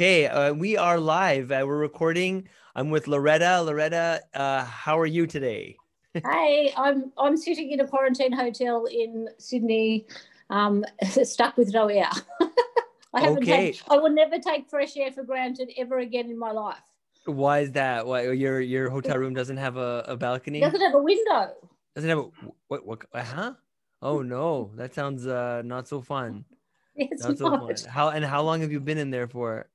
Okay, uh, we are live. Uh, we're recording. I'm with Loretta. Loretta, uh, how are you today? hey, I'm I'm sitting in a quarantine hotel in Sydney, um, stuck with no air. I haven't okay. Had, I will never take fresh air for granted ever again in my life. Why is that? Why your your hotel room doesn't have a, a balcony? Doesn't have a window. Doesn't have a what what huh? Oh no, that sounds uh not so fun. It's not, not. so fun. How and how long have you been in there for?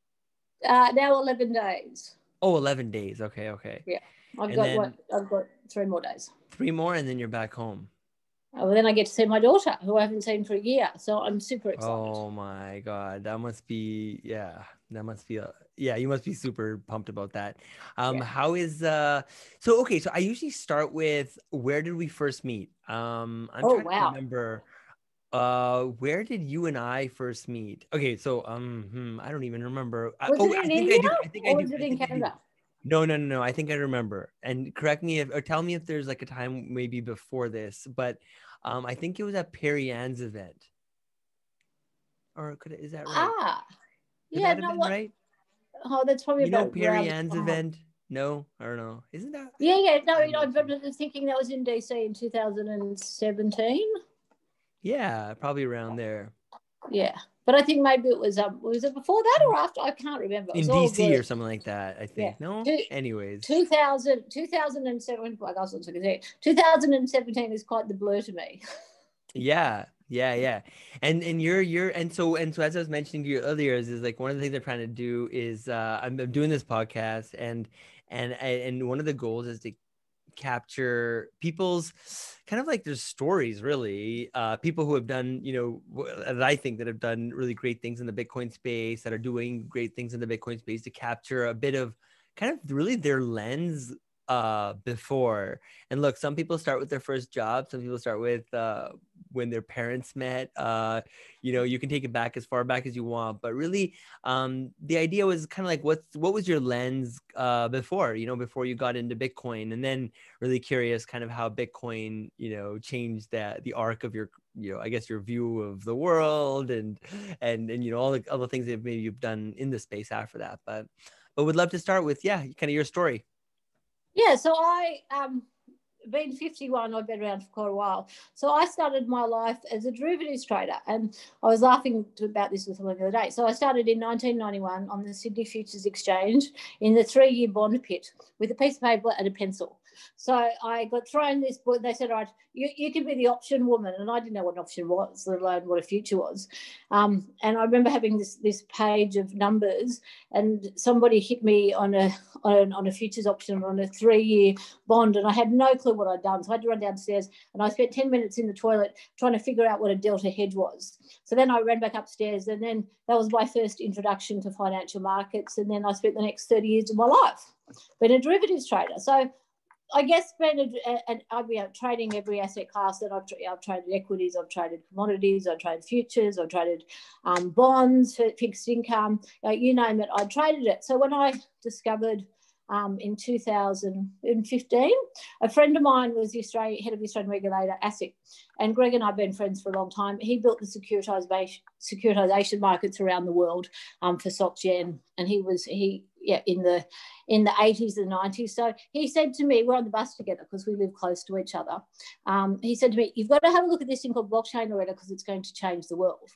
Uh, now eleven days. Oh, 11 days. Okay, okay. Yeah, I've and got what I've got three more days. Three more, and then you're back home. Oh, well, then I get to see my daughter, who I haven't seen for a year. So I'm super excited. Oh my god, that must be yeah, that must be a yeah, you must be super pumped about that. Um, yeah. how is uh? So okay, so I usually start with where did we first meet? Um, I'm oh, trying wow. to remember uh, where did you and I first meet? Okay, so um, hmm, I don't even remember. Was oh, it in India? I do. I think or I do. was it in Canada? No, no, no, no. I think I remember. And correct me if, or tell me if there's like a time maybe before this, but um, I think it was at Perianne's event. Or could it, is that right? Ah, could yeah, no, what? right? Oh, that's probably you know Perianne's oh. event. No, I don't know. Isn't that? Yeah, yeah. No, you know, I'm thinking that was in DC in 2017. Yeah, probably around there. Yeah. But I think maybe it was um was it before that or after? I can't remember. In DC or something like that, I think. Yeah. No? Two, Anyways. 2000, 2007, like I was say, 2017 is quite the blur to me. yeah. Yeah, yeah. And and you're you're and so and so as I was mentioning to you earlier is, is like one of the things I'm trying to do is uh I'm, I'm doing this podcast and and and one of the goals is to capture people's kind of like their stories really uh, people who have done you know that i think that have done really great things in the bitcoin space that are doing great things in the bitcoin space to capture a bit of kind of really their lens uh before. And look some people start with their first job some people start with uh when their parents met uh you know you can take it back as far back as you want but really um the idea was kind of like what's what was your lens uh before you know before you got into bitcoin? And then really curious kind of how bitcoin you know changed that the arc of your you know i guess your view of the world and and and you know all the other things that maybe you've done in the space after that but but would love to start with yeah kind of your story. Yeah, so I um been 51, I've been around for quite a while. So I started my life as a derivatives trader. And I was laughing about this with someone the other day. So I started in 1991 on the Sydney Futures Exchange in the three year bond pit with a piece of paper and a pencil. So I got thrown this book. They said, "All right, you, you can be the option woman," and I didn't know what an option was, let alone what a future was. Um, and I remember having this this page of numbers, and somebody hit me on a on, on a futures option on a three year bond, and I had no clue what I'd done. So I had to run downstairs, and I spent ten minutes in the toilet trying to figure out what a delta hedge was. So then I ran back upstairs, and then that was my first introduction to financial markets. And then I spent the next thirty years of my life being a derivatives trader. So I guess been and I've been trading every asset class that I've, I've traded equities, I've traded commodities, I've traded futures, I've traded um, bonds, fixed income, you name it, I traded it. So when I discovered um, in 2015. A friend of mine was the Australian head of the Australian regulator, ASIC, and Greg and I have been friends for a long time. He built the securitization, securitization markets around the world um, for SocGen, and he was he yeah in the in the 80s and 90s. So he said to me, we're on the bus together because we live close to each other. Um, he said to me, you've got to have a look at this thing called blockchain Loretta because it's going to change the world.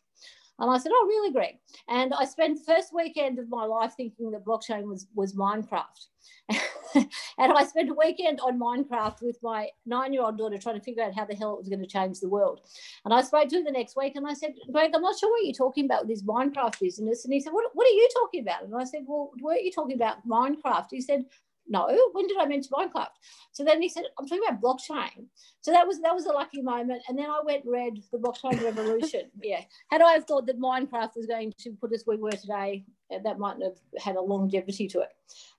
And I said, Oh, really, Greg? And I spent the first weekend of my life thinking that blockchain was, was Minecraft. and I spent a weekend on Minecraft with my nine year old daughter trying to figure out how the hell it was going to change the world. And I spoke to him the next week and I said, Greg, I'm not sure what you're talking about with this Minecraft business. And he said, What, what are you talking about? And I said, Well, weren't you talking about Minecraft? He said, no when did i mention minecraft? So then he said i'm talking about blockchain. So that was that was a lucky moment. And then i went and read the blockchain revolution. Yeah. Had i have thought that minecraft was going to put us where we were today uh, that mightn't have had a longevity to it.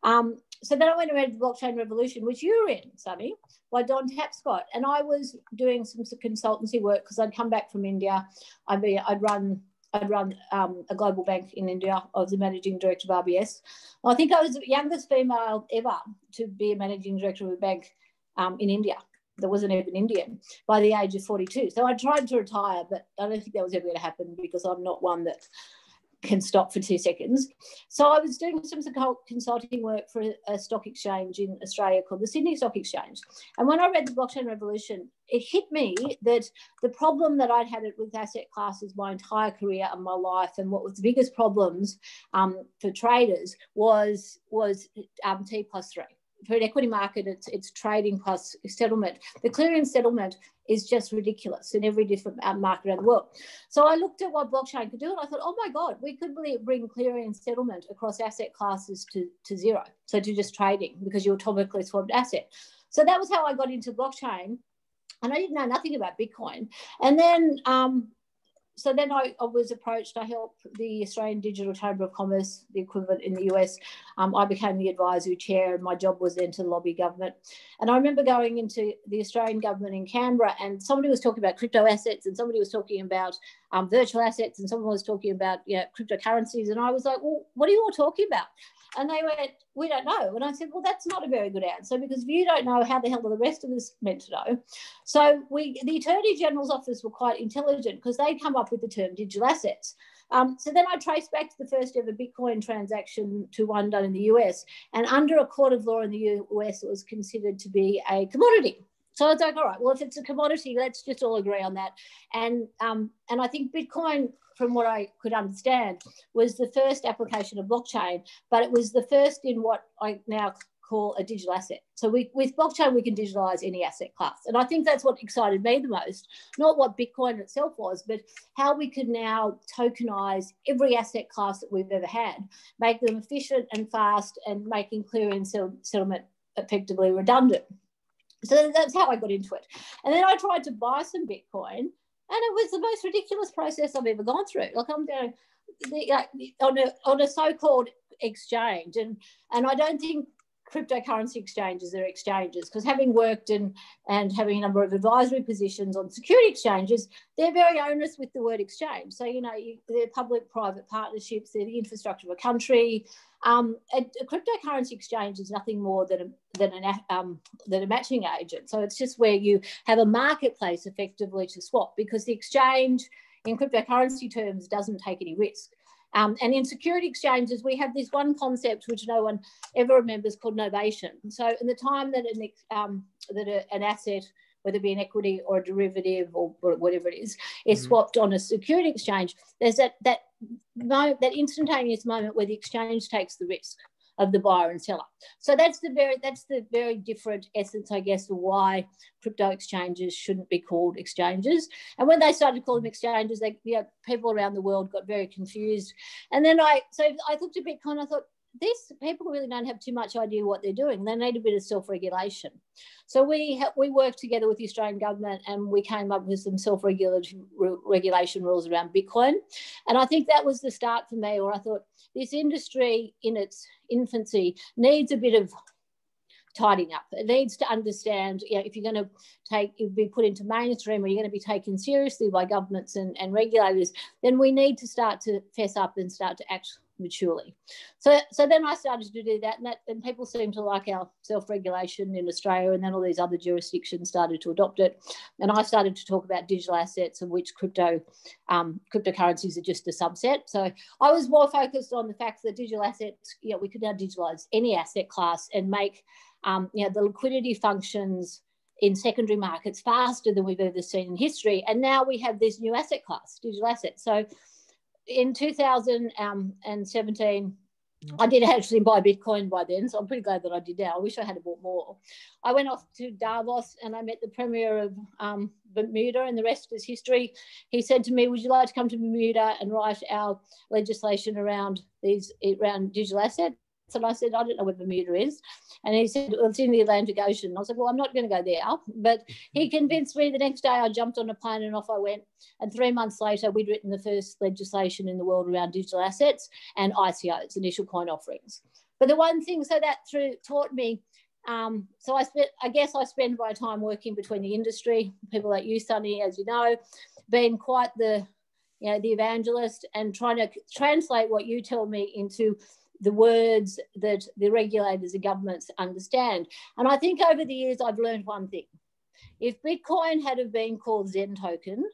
Um, so then i went and read the blockchain revolution which you were in sunny by don tapscott. And i was doing some consultancy work because i'd come back from india. I'd be i'd run I'd run um, a global bank in India. I was the managing director of RBS. I think I was the youngest female ever to be a managing director of a bank um, in India. There wasn't even Indian by the age of 42. So I tried to retire, but I don't think that was ever going to happen because I'm not one that can stop for two seconds. So I was doing some consulting work for a stock exchange in Australia called the Sydney Stock Exchange. And when I read the blockchain revolution, it hit me that the problem that I'd had it with asset classes my entire career and my life, and what was the biggest problems um, for traders was was um, T plus three for an equity market, it's, it's trading plus settlement. The clearing settlement is just ridiculous in every different uh, market around the world. So I looked at what blockchain could do and I thought, oh my God, we could really bring clearing and settlement across asset classes to, to zero. So to just trading because you atomically swapped asset. So that was how I got into blockchain. And I didn't know nothing about Bitcoin. And then um, so then I, I, was approached. I helped the Australian Digital Chamber of Commerce, the equivalent in the US. Um, I became the advisory chair, and my job was then to lobby government. And I remember going into the Australian government in Canberra, and somebody was talking about crypto assets, and somebody was talking about um, virtual assets, and someone was talking about you know, cryptocurrencies. And I was like, well, what are you all talking about? And they went, we don't know. And I said, well, that's not a very good answer because if you don't know, how the hell are the rest of us meant to know? So we, the Attorney General's office were quite intelligent because they'd come up with the term digital assets. Um, so then I traced back to the first ever Bitcoin transaction to one done in the US. And under a court of law in the US, it was considered to be a commodity. So it's like, all right, well, if it's a commodity, let's just all agree on that. And um, and I think Bitcoin from what I could understand, was the first application of blockchain, but it was the first in what I now call a digital asset. So we, with blockchain, we can digitalize any asset class. And I think that's what excited me the most, not what Bitcoin itself was, but how we could now tokenize every asset class that we've ever had, make them efficient and fast and making clearing settlement effectively redundant. So that's how I got into it. And then I tried to buy some Bitcoin and it was the most ridiculous process I've ever gone through. Like I'm uh, on a on a so-called exchange, and and I don't think cryptocurrency exchanges are exchanges because having worked and and having a number of advisory positions on security exchanges, they're very onerous with the word exchange. So you know you, they're public-private partnerships, they're the infrastructure of a country. Um, a, a, cryptocurrency exchange is nothing more than a, than, an, um, than a matching agent. So it's just where you have a marketplace effectively to swap because the exchange in cryptocurrency terms doesn't take any risk. Um, and in security exchanges, we have this one concept which no one ever remembers called novation. So in the time that an, um, that a, an asset whether it be an equity or a derivative or whatever it is, is mm-hmm. swapped on a security exchange, there's that that moment, that instantaneous moment where the exchange takes the risk of the buyer and seller. So that's the very that's the very different essence, I guess, of why crypto exchanges shouldn't be called exchanges. And when they started calling them exchanges, they you know, people around the world got very confused. And then I so I looked at Bitcoin, I thought, these people really don't have too much idea what they're doing. They need a bit of self-regulation. So we we worked together with the Australian government and we came up with some self-regulation regulation rules around Bitcoin. And I think that was the start for me, where I thought this industry in its infancy needs a bit of tidying up. It needs to understand, you know, if you're going to take, be put into mainstream or you're going to be taken seriously by governments and, and regulators, then we need to start to fess up and start to act maturely. So, so then I started to do that, and that, and people seemed to like our self-regulation in Australia, and then all these other jurisdictions started to adopt it, and I started to talk about digital assets, of which crypto, um, cryptocurrencies are just a subset. So I was more focused on the fact that digital assets, you know, we could now digitalize any asset class and make, um, you know, the liquidity functions in secondary markets faster than we've ever seen in history. And now we have this new asset class, digital assets. So in 2017, I did actually buy Bitcoin by then, so I'm pretty glad that I did now. I wish I had bought more. I went off to Davos and I met the Premier of um, Bermuda, and the rest is history. He said to me, "Would you like to come to Bermuda and write our legislation around these around digital assets?" And I said, I don't know where Bermuda is. And he said, well, it's in the Atlantic Ocean. And I was like, well, I'm not going to go there. But he convinced me the next day I jumped on a plane and off I went. And three months later, we'd written the first legislation in the world around digital assets and ICOs, initial coin offerings. But the one thing, so that through taught me, um, so I spent, I guess I spend my time working between the industry, people like you, Sunny, as you know, being quite the, you know, the evangelist and trying to translate what you tell me into the words that the regulators and governments understand. And I think over the years, I've learned one thing. If Bitcoin had have been called Zen token,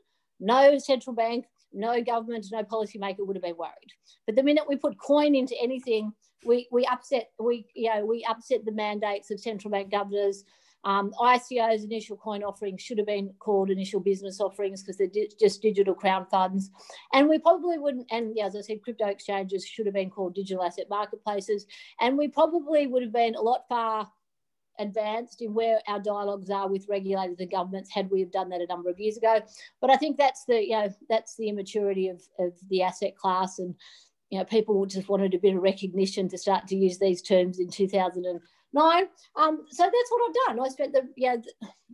no central bank no government, no policymaker would have been worried. But the minute we put coin into anything, we, we upset we you know we upset the mandates of central bank governors. Um, ICO's initial coin offerings should have been called initial business offerings because they're di- just digital crowd funds. And we probably wouldn't, and yeah, as I said, crypto exchanges should have been called digital asset marketplaces. And we probably would have been a lot far advanced in where our dialogues are with regulators and governments had we have done that a number of years ago. But I think that's the, you know, that's the immaturity of, of the asset class and you know, people just wanted a bit of recognition to start to use these terms in 2009. Um, so that's what I've done. I spent the, yeah,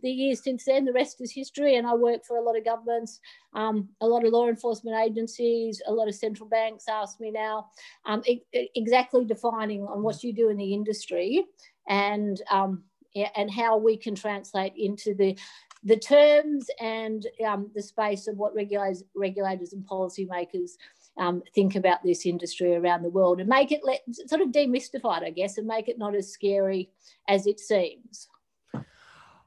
the years since then, the rest is history. And I work for a lot of governments, um, a lot of law enforcement agencies, a lot of central banks ask me now, um, exactly defining on what you do in the industry and, um, and how we can translate into the the terms and um, the space of what regulators, regulators and policymakers um, think about this industry around the world and make it let, sort of demystified, I guess, and make it not as scary as it seems.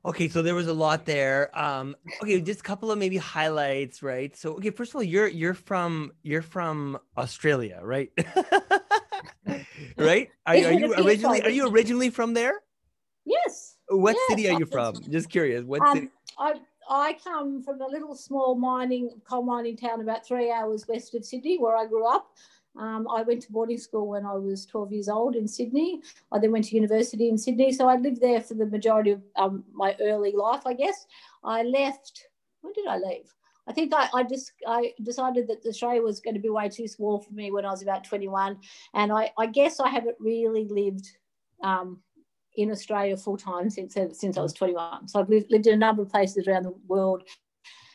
Okay, so there was a lot there. Um, okay, just a couple of maybe highlights, right? So, okay, first of all, you're you're from you're from Australia, right? right? Are, are you originally are you originally from there? Yes. What yes, city are you from? Just curious. What um, city? I I come from a little small mining, coal mining town about three hours west of Sydney, where I grew up. Um, I went to boarding school when I was 12 years old in Sydney. I then went to university in Sydney. So I lived there for the majority of um, my early life, I guess. I left, when did I leave? I think I, I just I decided that Australia was going to be way too small for me when I was about 21. And I, I guess I haven't really lived um, in Australia full time since since I was 21. So I've lived, lived in a number of places around the world,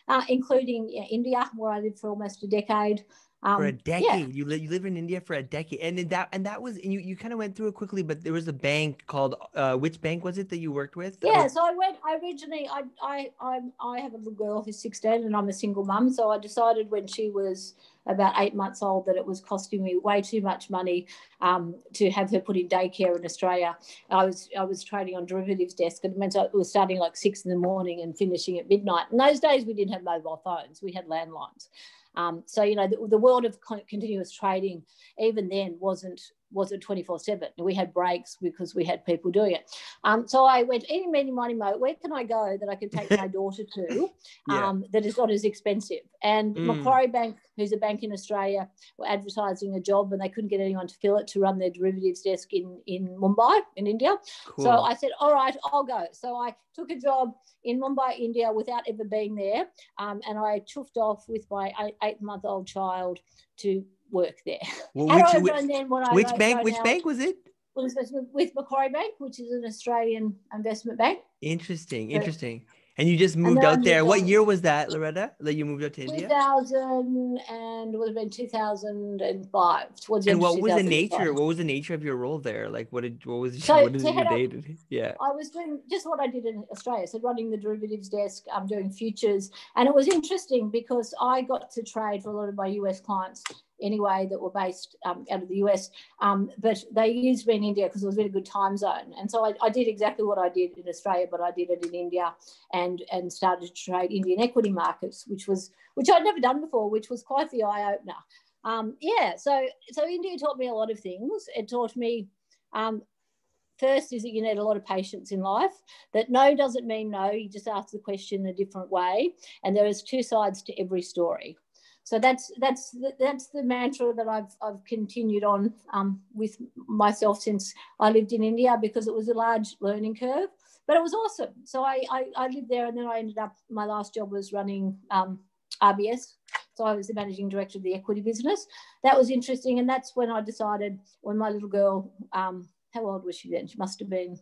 uh, including yeah, India, where I lived for almost a decade. Um, for a decade, yeah. you live you live in India for a decade, and that and that was and you you kind of went through it quickly, but there was a bank called uh, which bank was it that you worked with? Yeah, was... so I went. I originally I I I I have a little girl who's 16, and I'm a single mum, so I decided when she was about eight months old that it was costing me way too much money um, to have her put in daycare in Australia. I was I was trading on derivatives desk and it meant it was starting like six in the morning and finishing at midnight. In those days, we didn't have mobile phones; we had landlines. Um, so you know the, the, world of continuous trading even then wasn't wasn't 24 7 we had breaks because we had people doing it um, so i went any many money mo where can i go that i can take my daughter to um, yeah. that is not as expensive and mm. macquarie bank who's a bank in australia were advertising a job and they couldn't get anyone to fill it to run their derivatives desk in in mumbai in india cool. so i said all right i'll go so i took a job in mumbai india without ever being there um, and i chuffed off with my eight, eight month old child to work there. Well, which, which, which bank? Which bank was it? Was with Macquarie Bank, which is an Australian investment bank. Interesting, interesting. And you just moved out there. What year was that, Loretta? That you moved out to India? 2000 and would have been 2005. Towards and what was the nature? What was the nature of your role there? Like, what did what was so what did your day? Up, yeah, I was doing just what I did in Australia. So running the derivatives desk. I'm doing futures, and it was interesting because I got to trade for a lot of my US clients anyway that were based um, out of the US. Um, but they used me in India because it was a really good time zone. And so I, I, did exactly what I did in Australia, but I did it in India and, and started to trade Indian equity markets, which was which I'd never done before, which was quite the eye opener. Um, yeah, so so India taught me a lot of things. It taught me um, first is that you need a lot of patience in life that no doesn't mean no you just ask the question in a different way and there is two sides to every story so that's that's the, that's the mantra that I've I've continued on um, with myself since I lived in India because it was a large learning curve, but it was awesome. So I I, I lived there and then I ended up my last job was running um, RBS. So I was the managing director of the equity business. That was interesting, and that's when I decided when my little girl, um, how old was she then? She must have been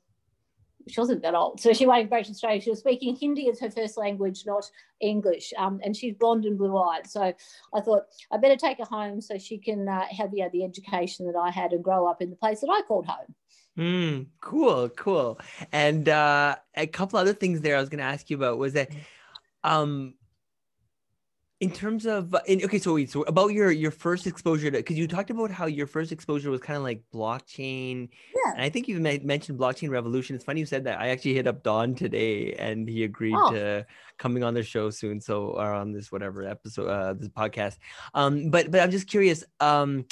she wasn't that old. So she went back to Australia. She was speaking Hindi as her first language, not English. Um, and she's blonde and blue eyed. So I thought I better take her home so she can uh, have yeah, the education that I had and grow up in the place that I called home. Mm, cool, cool. And uh, a couple other things there I was going to ask you about was that um, in terms of uh, in, okay so wait so about your your first exposure to because you talked about how your first exposure was kind of like blockchain yeah. and i think you mentioned blockchain revolution. It's funny you said that. I actually hit up don today and he agreed Oh. to coming on the show soon so or on this whatever episode uh this podcast. Um but but i'm just curious um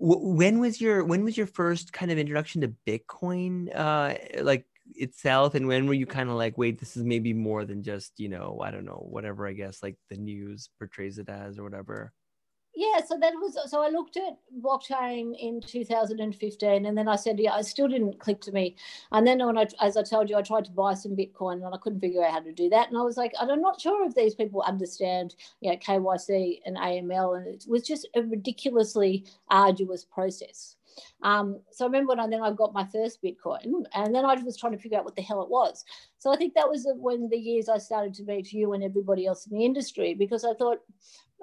w- when was your when was your first kind of introduction to bitcoin uh like itself and when were you kind of like wait this is maybe more than just you know i don't know whatever i guess like the news portrays it as or whatever? Yeah so that was so i looked at blockchain in 2015 and then i said yeah it still didn't click to me. And then when i as i told you i tried to buy some bitcoin and i couldn't figure out how to do that and i was like i'm not sure if these people understand you know kyc and aml and it was just a ridiculously arduous process um, so I remember when I then I got my first Bitcoin, and then I was trying to figure out what the hell it was. So I think that was when the years I started to meet you and everybody else in the industry, because I thought,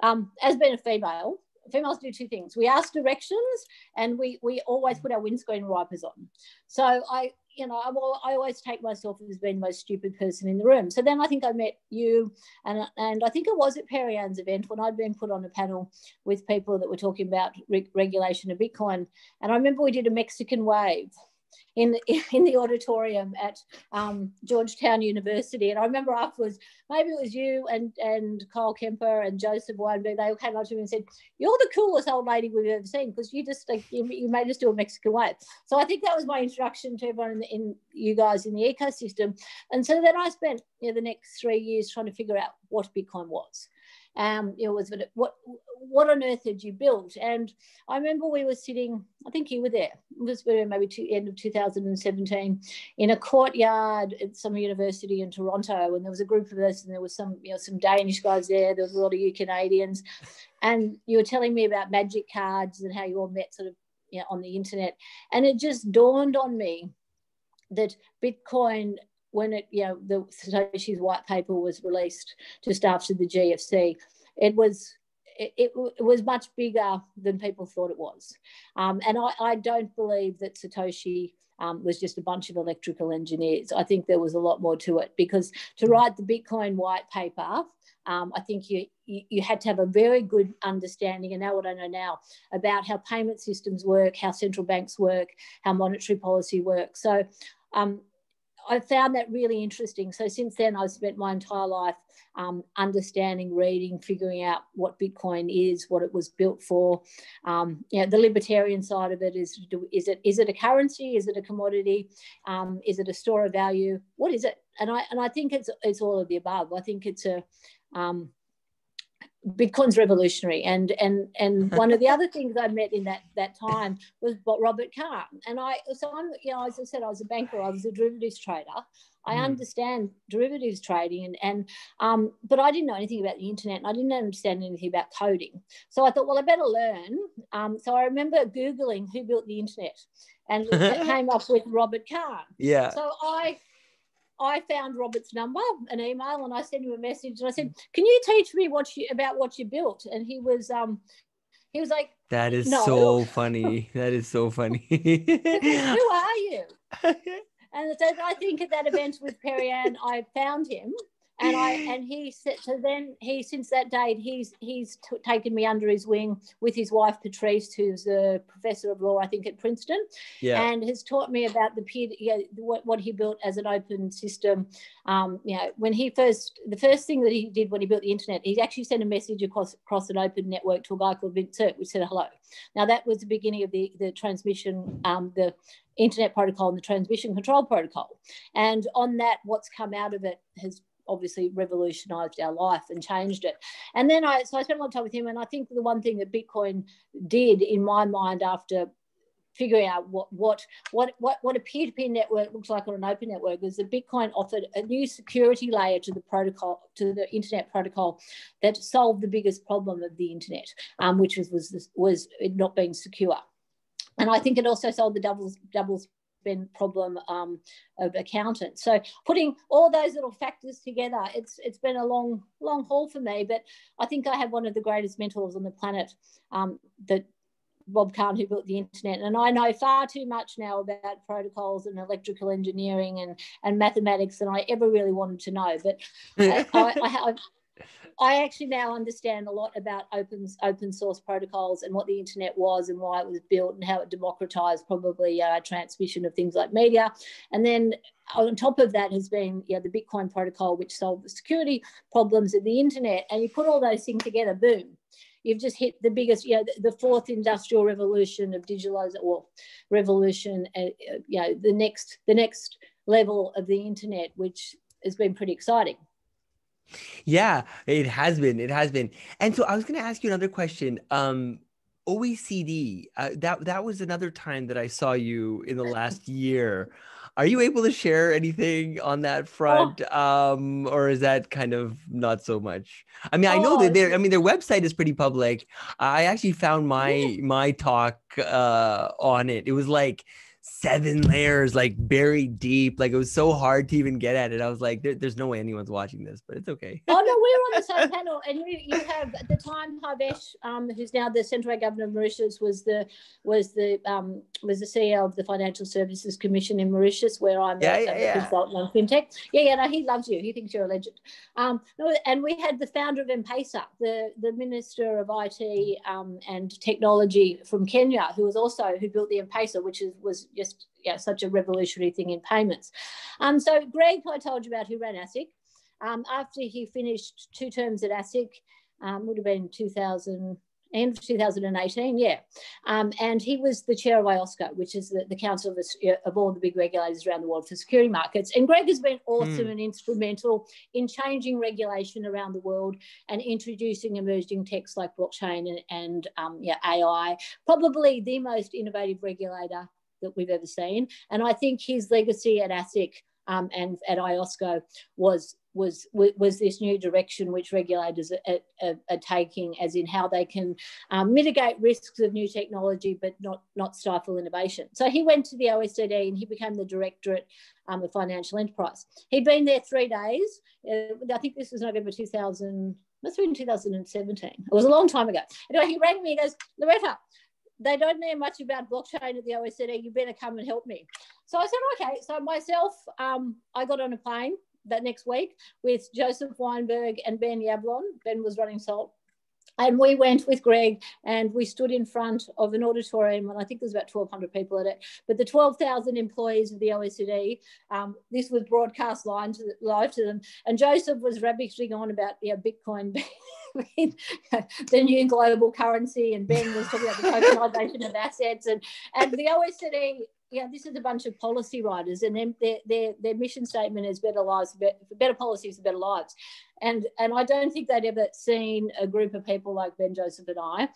um, as being a female, females do two things: we ask directions, and we we always put our windscreen wipers on. So I, you know, I, well, I always take myself as being the most stupid person in the room. So then I think I met you, and and I think it was at Perianne's event when I'd been put on a panel with people that were talking about re- regulation of Bitcoin, and I remember we did a Mexican wave in the, in the auditorium at um, Georgetown University. And I remember afterwards, maybe it was you and, and Kyle Kemper and Joseph Weinberg, they came up to me and said, You're the coolest old lady we've ever seen because you just like you, you made us do a Mexican wave. So I think that was my introduction to everyone in, the, in you guys in the ecosystem. And so then I spent you know, the next three years trying to figure out what Bitcoin was. Um, know, was what what on earth had you built? And I remember we were sitting, I think you were there, it was maybe to end of 2017, in a courtyard at some university in Toronto, and there was a group of us, and there was some, you know, some Danish guys there, there was a lot of you Canadians, and you were telling me about magic cards and how you all met sort of you know, on the internet, and it just dawned on me that Bitcoin when it, you know, the Satoshi's white paper was released just after the GFC, it was it, it, it, was much bigger than people thought it was. Um, and I, I, don't believe that Satoshi um, was just a bunch of electrical engineers. I think there was a lot more to it because to write the Bitcoin white paper, um, I think you, you, you had to have a very good understanding, and now what I know now about how payment systems work, how central banks work, how monetary policy works. So um, I found that really interesting. So since then, I've spent my entire life um, understanding, reading, figuring out what Bitcoin is, what it was built for. Um, you know, the libertarian side of it is: is it is it a currency? Is it a commodity? Um, is it a store of value? What is it? And I and I think it's it's all of the above. I think it's a um, Bitcoin's revolutionary, and and and one of the other things I met in that that time was Robert Kahn, and I so I'm you know as I said I was a banker, I was a derivatives trader. I mm. understand derivatives trading, and and um, but I didn't know anything about the internet, and I didn't understand anything about coding. So I thought, well, I better learn. Um, so I remember googling who built the internet, and it came up with Robert Kahn. Yeah. So I I found Robert's number, an email, and I sent him a message and I said, "Can you teach me what you about what you built?" And he was um he was like, "That is no. so funny. That is so funny." Who are you? and so I think at that event with Perianne, I found him and I and he said so then he since that date he's he's t- taken me under his wing with his wife Patrice who's a professor of law I think at Princeton. Yeah. and has taught me about the peer know, what, what he built as an open system. Um, you know when he first the first thing that he did when he built the internet he actually sent a message across across an open network to a guy called Vint Cerf which said hello. Now that was the beginning of the the transmission um, the internet protocol and the transmission control protocol. And on that what's come out of it has obviously revolutionized our life and changed it. And then I, so I spent a lot of time with him. And I think the one thing that Bitcoin did in my mind after figuring out what what what what, what a peer-to-peer network looks like on an open network is that Bitcoin offered a new security layer to the protocol to the internet protocol that solved the biggest problem of the internet, um, which was was was it not being secure. And I think it also solved the doubles double been problem um, of accountants. So putting all those little factors together, it's it's been a long long haul for me. But I think I have one of the greatest mentors on the planet um, that. Rob Kahn, who built the internet, and I know far too much now about protocols and electrical engineering and, and mathematics than I ever really wanted to know. But I, I, I, I actually now understand a lot about open open source protocols and what the internet was and why it was built and how it democratized probably uh, transmission of things like media. And then on top of that has been know, the Bitcoin protocol, which solved the security problems of the internet. And you put all those things together, boom, you've just hit the biggest, you know, the, fourth industrial revolution of digitalization or revolution, uh, you know, the next the next level of the internet, which has been pretty exciting. Yeah, it has been. It has been. And so I was going to ask you another question. Um, OECD, uh, that that was another time that I saw you in the last year. Are you able to share anything on that front, oh. um, or is that kind of not so much? I mean, I know that oh, their, I mean, their website is pretty public. I actually found my my talk uh, on it. It was like seven layers like buried deep. Like it was so hard to even get at it. I was like there, there's no way anyone's watching this but it's okay. Oh no we were on the same panel and you, you have at the time Harvesh um, who's now the central governor of mauritius was the was the um, was the ceo of the financial services commission in mauritius where i'm yeah, a, yeah, yeah. consultant on fintech. Yeah yeah no he loves you. He thinks you're a legend. Um, no, and we had the founder of m-pesa the the minister of it um, and technology from kenya who was also who built the m-pesa which is was just yeah, such a revolutionary thing in payments. Um, so Greg, I told you about, who ran ASIC. Um, after he finished two terms at ASIC, um, would have been 2000, end of 2018, yeah. Um, and he was the chair of IOSCO, which is the, the council of, of, all the big regulators around the world for security markets. And Greg has been awesome mm. and instrumental in changing regulation around the world and introducing emerging techs like blockchain and, and um, yeah, AI. Probably the most innovative regulator that we've ever seen. And I think his legacy at ASIC um, and at IOSCO was was was this new direction which regulators are, are, are taking, as in how they can um, mitigate risks of new technology, but not not stifle innovation. So he went to the OECD and he became the directorate um, of financial enterprise. He'd been there three days. Uh, I think this was November 2000. Must have been 2017. It was a long time ago. Anyway, he rang me. and goes, Loretta, they don't know much about blockchain at the OECD. You better come and help me. So I said, okay. So myself, um, I got on a plane that next week with Joseph Weinberg and Ben Yablon. Ben was running Salt. And we went with Greg and we stood in front of an auditorium, and I think there was about 1,200 people at it. But the 12,000 employees of the OECD, um, this was broadcast live to, live to them. And Joseph was ravishing on about yeah, Bitcoin being the new global currency, and Ben was talking about the tokenization of assets. And, and the OECD yeah, this is a bunch of policy writers, and their their their mission statement is better lives, better policies, for better lives, and and I don't think they'd ever seen a group of people like Ben Joseph and I,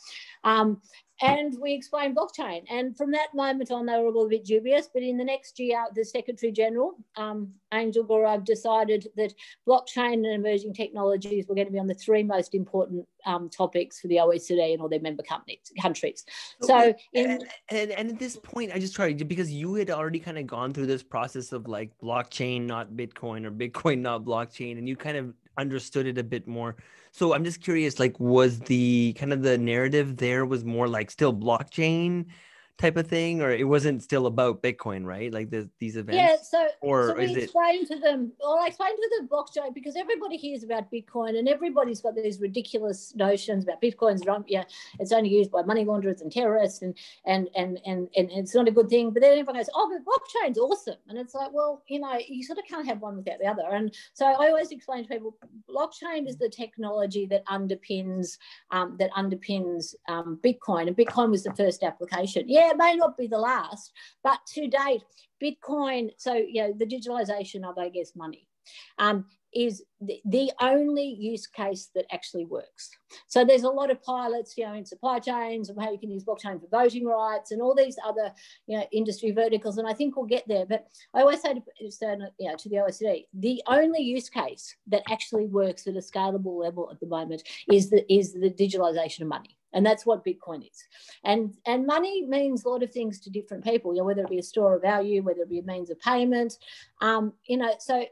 um, and we explained blockchain. And from that moment on, they were a bit dubious. But in the next year, the Secretary General, um, Angel Gurría, decided that blockchain and emerging technologies were going to be on the three most important um, topics for the OECD and all their member companies, countries. So, in, and, and, and, at this point, I just tried because you had already kind of gone through this process of like blockchain, not Bitcoin, or Bitcoin, not blockchain, and you kind of understood it a bit more. So I'm just curious, like, was the kind of the narrative there was more like still blockchain type of thing, or it wasn't still about Bitcoin, right? Like the, these events. Yeah. So, or so we explained it... to them. Well, I explained to them blockchain because everybody hears about Bitcoin, and everybody's got these ridiculous notions about Bitcoin's yeah, it's only used by money launderers and terrorists, and and and and and it's not a good thing. But then everyone goes, oh, but blockchain's awesome, and it's like, well, you know, you sort of can't have one without the other. And so I always explain to people, blockchain is the technology that underpins um, that underpins um, Bitcoin, and Bitcoin was the first application. Yeah it may not be the last, but to date, Bitcoin, so you know, the digitalization of, I guess, money. Um, is the, the, only use case that actually works. So there's a lot of pilots, you know, in supply chains and how you can use blockchain for voting rights and all these other, you know, industry verticals. And I think we'll get there. But I always say to, you know, to the OECD, the only use case that actually works at a scalable level at the moment is the is the digitalization of money and that's what bitcoin is. And and money means a lot of things to different people you know whether it be a store of value whether it be a means of payment. Um, you know so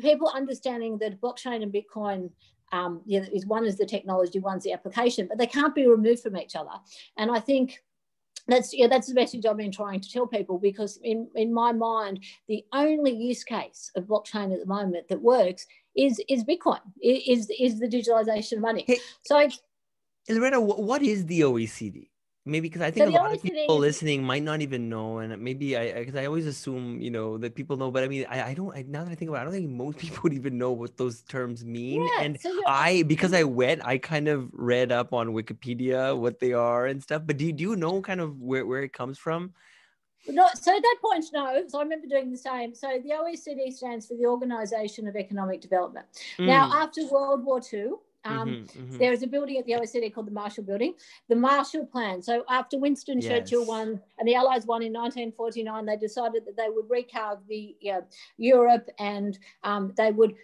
people understanding that blockchain and bitcoin um, you know, is one is the technology one's the application but they can't be removed from each other. And i think that's yeah that's the message i've been trying to tell people because in in my mind the only use case of blockchain at the moment that works is is Bitcoin, is is the digitalization of money. So, Loretta, what is the OECD? maybe because I think so a lot of people is... listening might not even know, and maybe I because I always assume you know that people know, but I mean I, I don't. I, now that I think about, it, I don't think most people would even know what those terms mean. Yeah, and so I because I went, I kind of read up on Wikipedia what they are and stuff. But do you, do you know kind of where where it comes from? No, so at that point, no. So I remember doing the same. So the OECD stands for the Organisation of Economic Development. Mm. Now, after World War II, um, mm-hmm, mm-hmm. There is a building at the OECD called the Marshall Building, the Marshall Plan. So after Winston yes. Churchill won and the Allies won in 1949, they decided that they would recarve the Europe and um, they would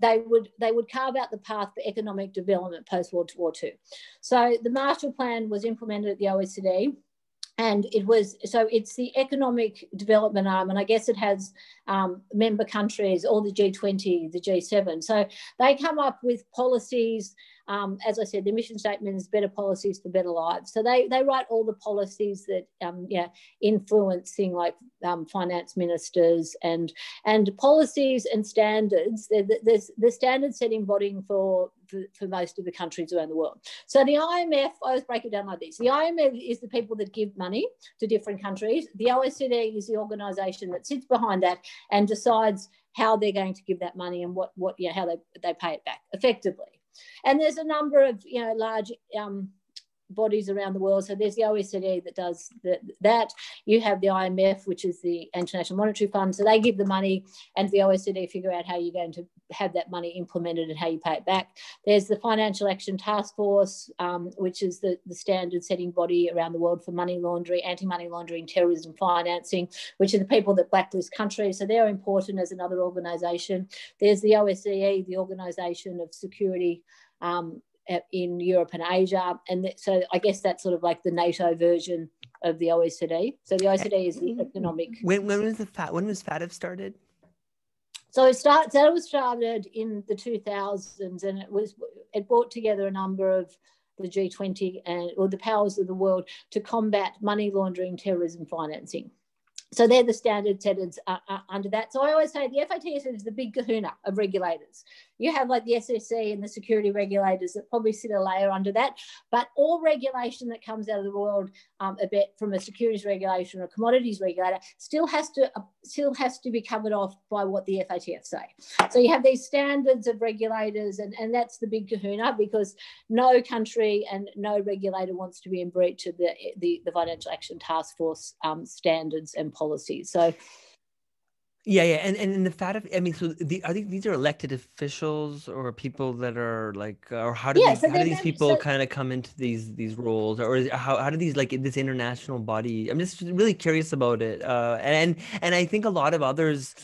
they would they would carve out the path for economic development post World War II. So the Marshall Plan was implemented at the OECD and it was so it's the economic development arm and i guess it has um, member countries all the g20 the g7 so they come up with policies um, as I said, the mission statement is better policies for better lives. So they, they write all the policies that um, yeah, influence things like um, finance ministers and and policies and standards. There's the standard setting body for, for, for most of the countries around the world. So the IMF, I always break it down like this. The IMF is the people that give money to different countries. The OECD is the organisation that sits behind that and decides how they're going to give that money and what what yeah how they, they pay it back effectively. And there's a number of you know large um, bodies around the world. So there's the OECD that does the, that. You have the IMF, which is the International Monetary Fund. So they give the money, and the OECD figure out how you're going to have that money implemented and how you pay it back. There's the Financial Action Task Force, um, which is the, the standard setting body around the world for money laundering, anti money laundering, terrorism financing, which are the people that blacklist countries. So they're important as another organisation. There's the OSCE, the Organisation of Security. Um, in Europe and Asia. And so I guess that's sort of like the NATO version of the OECD. So the OECD is the mm-hmm. economic. When, when was the FAT, when was FATF started? So it starts. That was started in the 2000s, and it was it brought together a number of the G20 and or the powers of the world to combat money laundering, terrorism financing. So they're the standard setters uh, uh, under that. So I always say the FATF is the big kahuna of regulators. You have like the SEC and the security regulators that probably sit a layer under that. But all regulation that comes out of the world, um, a bit from a securities regulation or a commodities regulator, still has to uh, still has to be covered off by what the FATF say. So you have these standards of regulators, and, and that's the big kahuna because no country and no regulator wants to be in breach of the the, the Financial Action Task Force um, standards and policies. So yeah, yeah, and and in the of I mean, so the, are these these are elected officials or people that are like, or how do yeah, these, so how do these people so, kind of come into these these roles, or is, how how do these like this international body? I'm just really curious about it, uh, and and I think a lot of others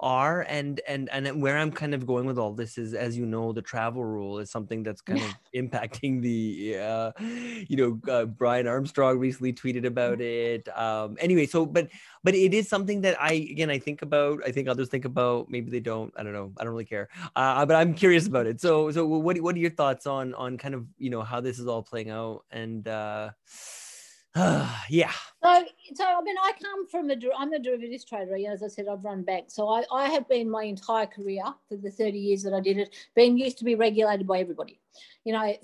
are, and and and where I'm kind of going with all this is, as you know, the travel rule is something that's kind of impacting the, uh, you know, uh, Brian Armstrong recently tweeted about mm-hmm. it. Um, anyway, so but but it is something that I again I think about. I think others think about. Maybe they don't. I don't know. I don't really care. Uh, but I'm curious about it. So so what what are your thoughts on on kind of you know how this is all playing out and uh, yeah. So, so I mean, I come from a, I'm a derivatives trader. As I said, I've run banks. So I, I have been my entire career for the 30 years that I did it, being used to be regulated by everybody you know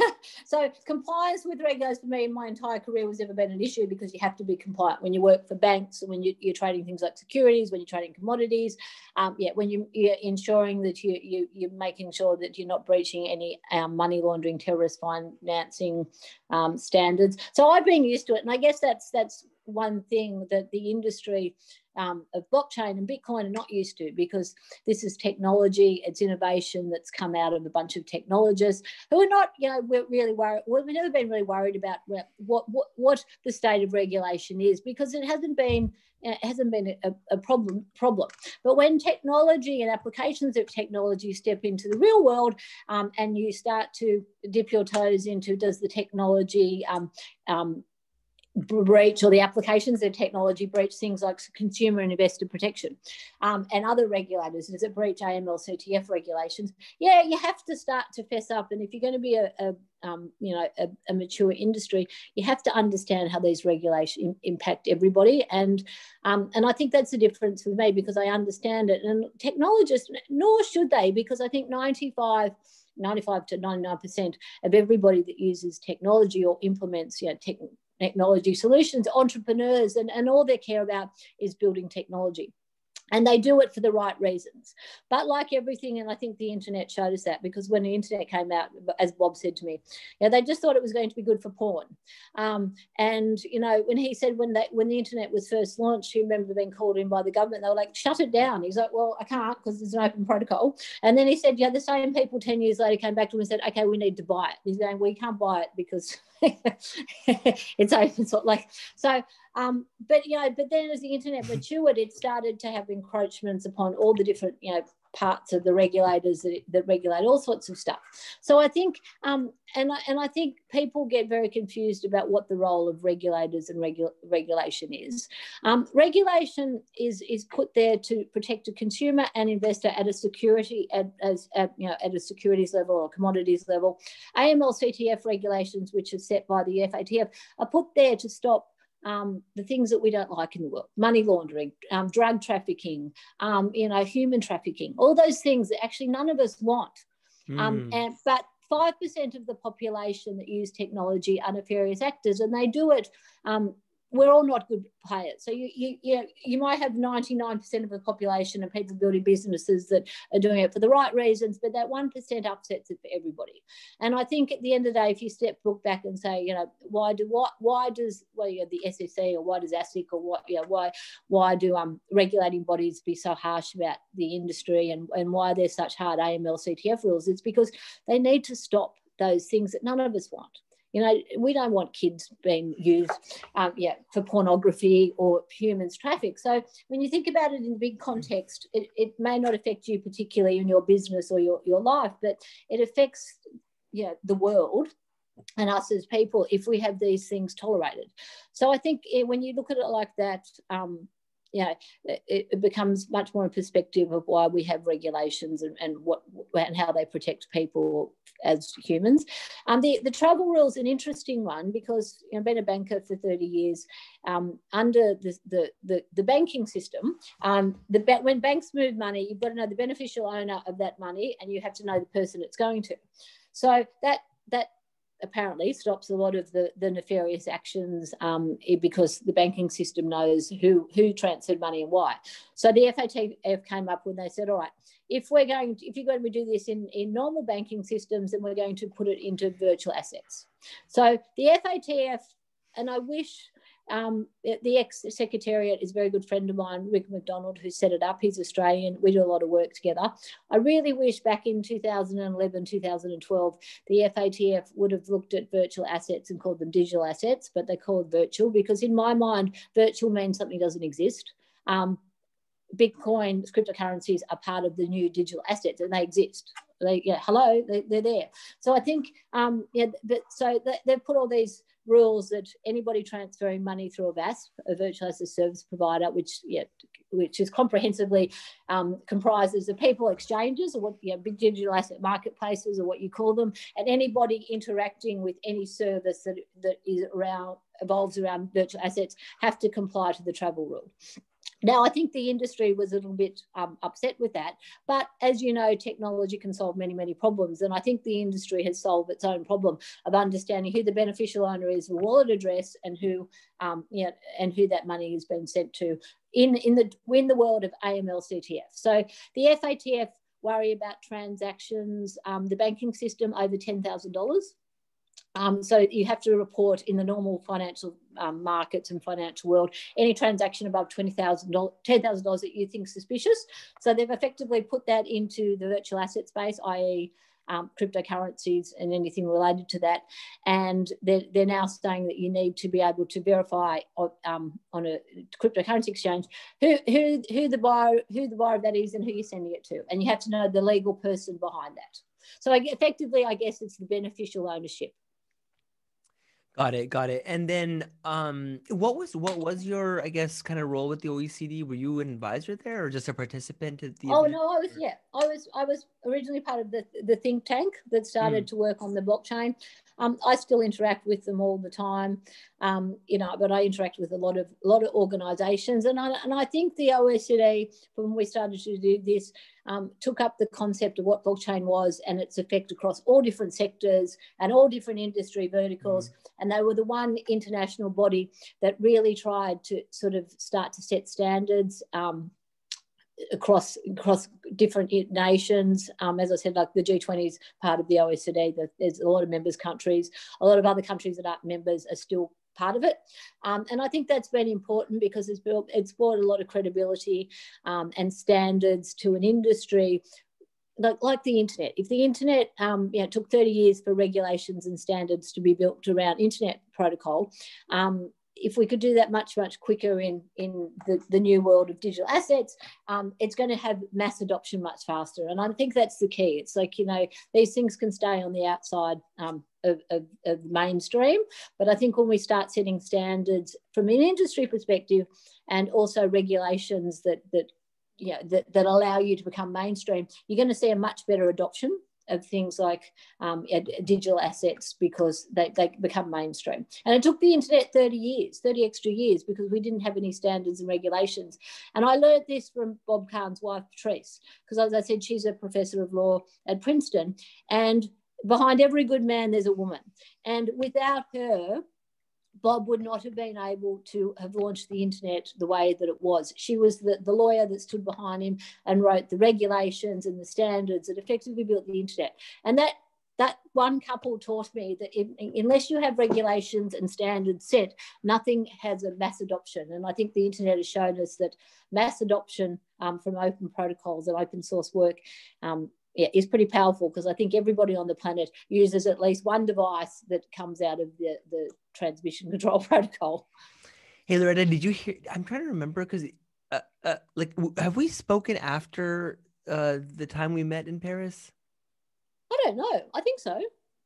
so compliance with regulators for me in my entire career was never been an issue because you have to be compliant when you work for banks when you, are trading things like securities when you're trading commodities um, yeah when you, are ensuring that you, you you're making sure that you're not breaching any um, money laundering terrorist financing um, standards so i've been used to it and i guess that's that's one thing that the industry um, of blockchain and Bitcoin are not used to because this is technology, it's innovation that's come out of a bunch of technologists who are not, you know, we're really worried. We've never been really worried about what, what, what the state of regulation is because it hasn't been it hasn't been a, a, problem problem but when technology and applications of technology step into the real world um, and you start to dip your toes into does the technology um, um, breach or the applications of technology breach things like consumer and investor protection um, and other regulators. Does it breach aml ctf regulations? Yeah you have to start to fess up. And if you're going to be a, a um, you know a, a, mature industry you have to understand how these regulations impact everybody. And um, and i think that's the difference with me because i understand it. And technologists nor should they because i think 95 95 to 99% of everybody that uses technology or implements you know, tech, technology solutions, entrepreneurs, and, and all they care about is building technology. And they do it for the right reasons. But like everything and i think the internet showed us that because when the internet came out as bob said to me know, they just thought it was going to be good for porn. Um, and you know when he said when that when the internet was first launched he remember being called in by the government they were like shut it down. He's like well i can't because there's an open protocol. And then he said yeah the same people 10 years later came back to him and said okay we need to buy it he's going we can't buy it because it's open source like so um, but you know, but then as the internet matured, it started to have encroachments upon all the different you know parts of the regulators that, that regulate all sorts of stuff. So I think, um, and I, and I think people get very confused about what the role of regulators and regu- regulation is. Um, regulation is is put there to protect a consumer and investor at a security at as at, you know at a securities level or commodities level. AML CTF regulations, which are set by the FATF, are put there to stop um, the things that we don't like in the world money laundering um, drug trafficking um, you know human trafficking all those things that actually none of us want mm. and but 5% of the population that use technology are nefarious actors and they do it um, we're all not good players. So you you you, you might have 99% of the population of people building businesses that are doing it for the right reasons, but that 1% upsets it for everybody. And I think at the end of the day, if you step back and say, you know, why do what why does well you know, the SEC or why does ASIC or what you know, why why do um regulating bodies be so harsh about the industry and, and why there's such hard AML CTF rules? It's because they need to stop those things that none of us want. You know, we don't want kids being used, um, yeah, for pornography or humans traffic. So when you think about it in the big context, it, it may not affect you particularly in your business or your, your life, but it affects, yeah, the world and us as people if we have these things tolerated. So I think it, when you look at it like that, um, you know, it, it, becomes much more a perspective of why we have regulations and, and what and how they protect people as humans. Um, the, the travel rule is an interesting one because you know, I've been a banker for 30 years. Um, under the, the, the, the, banking system, um, the, when banks move money, you've got to know the beneficial owner of that money and you have to know the person it's going to. So that that apparently stops a lot of the, the nefarious actions um, because the banking system knows who who transferred money and why. So the FATF came up when they said, all right, if we're going to, if you're going to do this in, in normal banking systems, then we're going to put it into virtual assets. So the FATF, and I wish um, the ex secretariat is a very good friend of mine, Rick McDonald, who set it up. He's Australian. We do a lot of work together. I really wish back in 2011, 2012, the FATF would have looked at virtual assets and called them digital assets, but they call it virtual because, in my mind, virtual means something doesn't exist. Um, Bitcoin, cryptocurrencies are part of the new digital assets and they exist. They, yeah, hello, they, are there. So I think, um, yeah, but so they, they've put all these rules that anybody transferring money through a VASP, a virtual asset service provider, which yeah, which is comprehensively um, comprises of people exchanges or what you know, big digital asset marketplaces or what you call them, and anybody interacting with any service that, that is around evolves around virtual assets have to comply to the travel rule. Now, I think the industry was a little bit um, upset with that. But as you know, technology can solve many, many problems. And I think the industry has solved its own problem of understanding who the beneficial owner is, the wallet address, and who, um, you know, and who that money has been sent to in, in, the, in the world of AML CTF. So the FATF worry about transactions, um, the banking system over $10,000. Um, so you have to report in the normal financial um, markets and financial world any transaction above $20,000, $10,000 that you think suspicious. So they've effectively put that into the virtual asset space, i.e. Um, cryptocurrencies and anything related to that. And they're, they're now saying that you need to be able to verify um, on a cryptocurrency exchange who, who, who, the buyer, who the buyer of that is and who you're sending it to. And you have to know the legal person behind that. So effectively, I guess it's the beneficial ownership. Got it, got it. And then, um, what was what was your, I guess, kind of role with the OECD? Were you an advisor there, or just a participant at the? Oh event? no, I was yeah, I was I was originally part of the the think tank that started mm. to work on the blockchain. Um, I still interact with them all the time, um, you know, but I interact with a lot of a lot of organisations, and I, and I think the OECD, when we started to do this, um, took up the concept of what blockchain was and its effect across all different sectors and all different industry verticals, mm. and they were the one international body that really tried to sort of start to set standards. Um, across across different nations. Um, as I said, like the G20 is part of the OECD. There's a lot of members countries. A lot of other countries that aren't members are still part of it. Um, and I think that's been important because it's built, it's brought a lot of credibility um, and standards to an industry. Like, like the internet, if the internet um, you know, took 30 years for regulations and standards to be built around internet protocol, um, if we could do that much much quicker in in the, the new world of digital assets um, it's going to have mass adoption much faster. And i think that's the key. It's like you know these things can stay on the outside um, of, of, of mainstream. But i think when we start setting standards from an industry perspective and also regulations that that you know, that, that allow you to become mainstream, you're going to see a much better adoption of things like um, digital assets because they, they become mainstream. And it took the internet 30 years, 30 extra years, because we didn't have any standards and regulations. And I learned this from Bob Kahn's wife, Patrice, because as I said, she's a professor of law at Princeton. And behind every good man, there's a woman. And without her, Bob would not have been able to have launched the internet the way that it was. She was the, the lawyer that stood behind him and wrote the regulations and the standards that effectively built the internet. And that that one couple taught me that if, unless you have regulations and standards set, nothing has a mass adoption. And I think the internet has shown us that mass adoption um, from open protocols and open source work um, yeah, is pretty powerful because I think everybody on the planet uses at least one device that comes out of the, the transmission control protocol. Hey, Loretta, did you hear? I'm trying to remember because, uh, uh, like, have we spoken after uh, the time we met in Paris? I don't know. I think so.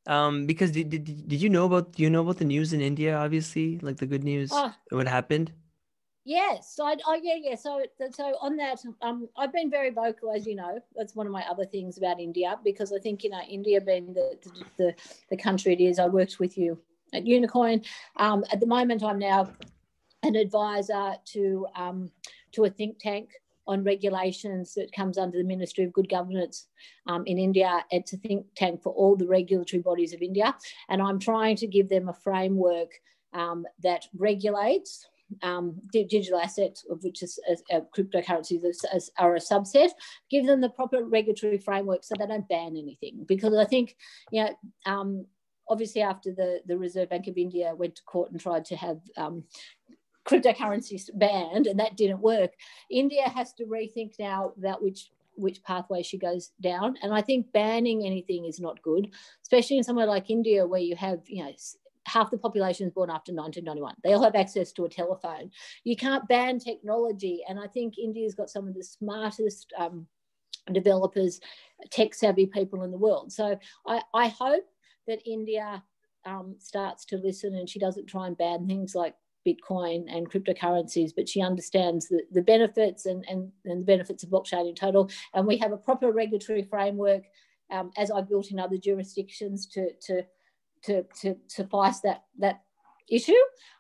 Um, because did, did, did you know about do you know about the news in India? Obviously, like the good news. Oh. What happened? Yes, I, oh yeah, yeah. So, so on that, um, I've been very vocal, as you know. That's one of my other things about India because I think you know India being the the, the country it is. I worked with you at Unocoin. Um, at the moment, I'm now an advisor to um, to a think tank on regulations that comes under the Ministry of Good Governance um, in India. It's a think tank for all the regulatory bodies of India, and I'm trying to give them a framework um, that regulates um, digital assets, of which is uh, cryptocurrencies are a subset, give them the proper regulatory framework so they don't ban anything. Because I think, you know, um, obviously after the, the Reserve Bank of India went to court and tried to have um, cryptocurrencies banned, and that didn't work, India has to rethink now that which which pathway she goes down. And I think banning anything is not good, especially in somewhere like India where you have, you know, half the population is born after 1991. They all have access to a telephone. You can't ban technology. And I think India's got some of the smartest um, developers, tech savvy people in the world. So I, I hope that India um, starts to listen and she doesn't try and ban things like Bitcoin and cryptocurrencies, but she understands the, the benefits and, and, and the benefits of blockchain in total. And we have a proper regulatory framework, um, as I've built in other jurisdictions, to, to to, to suffice that that issue.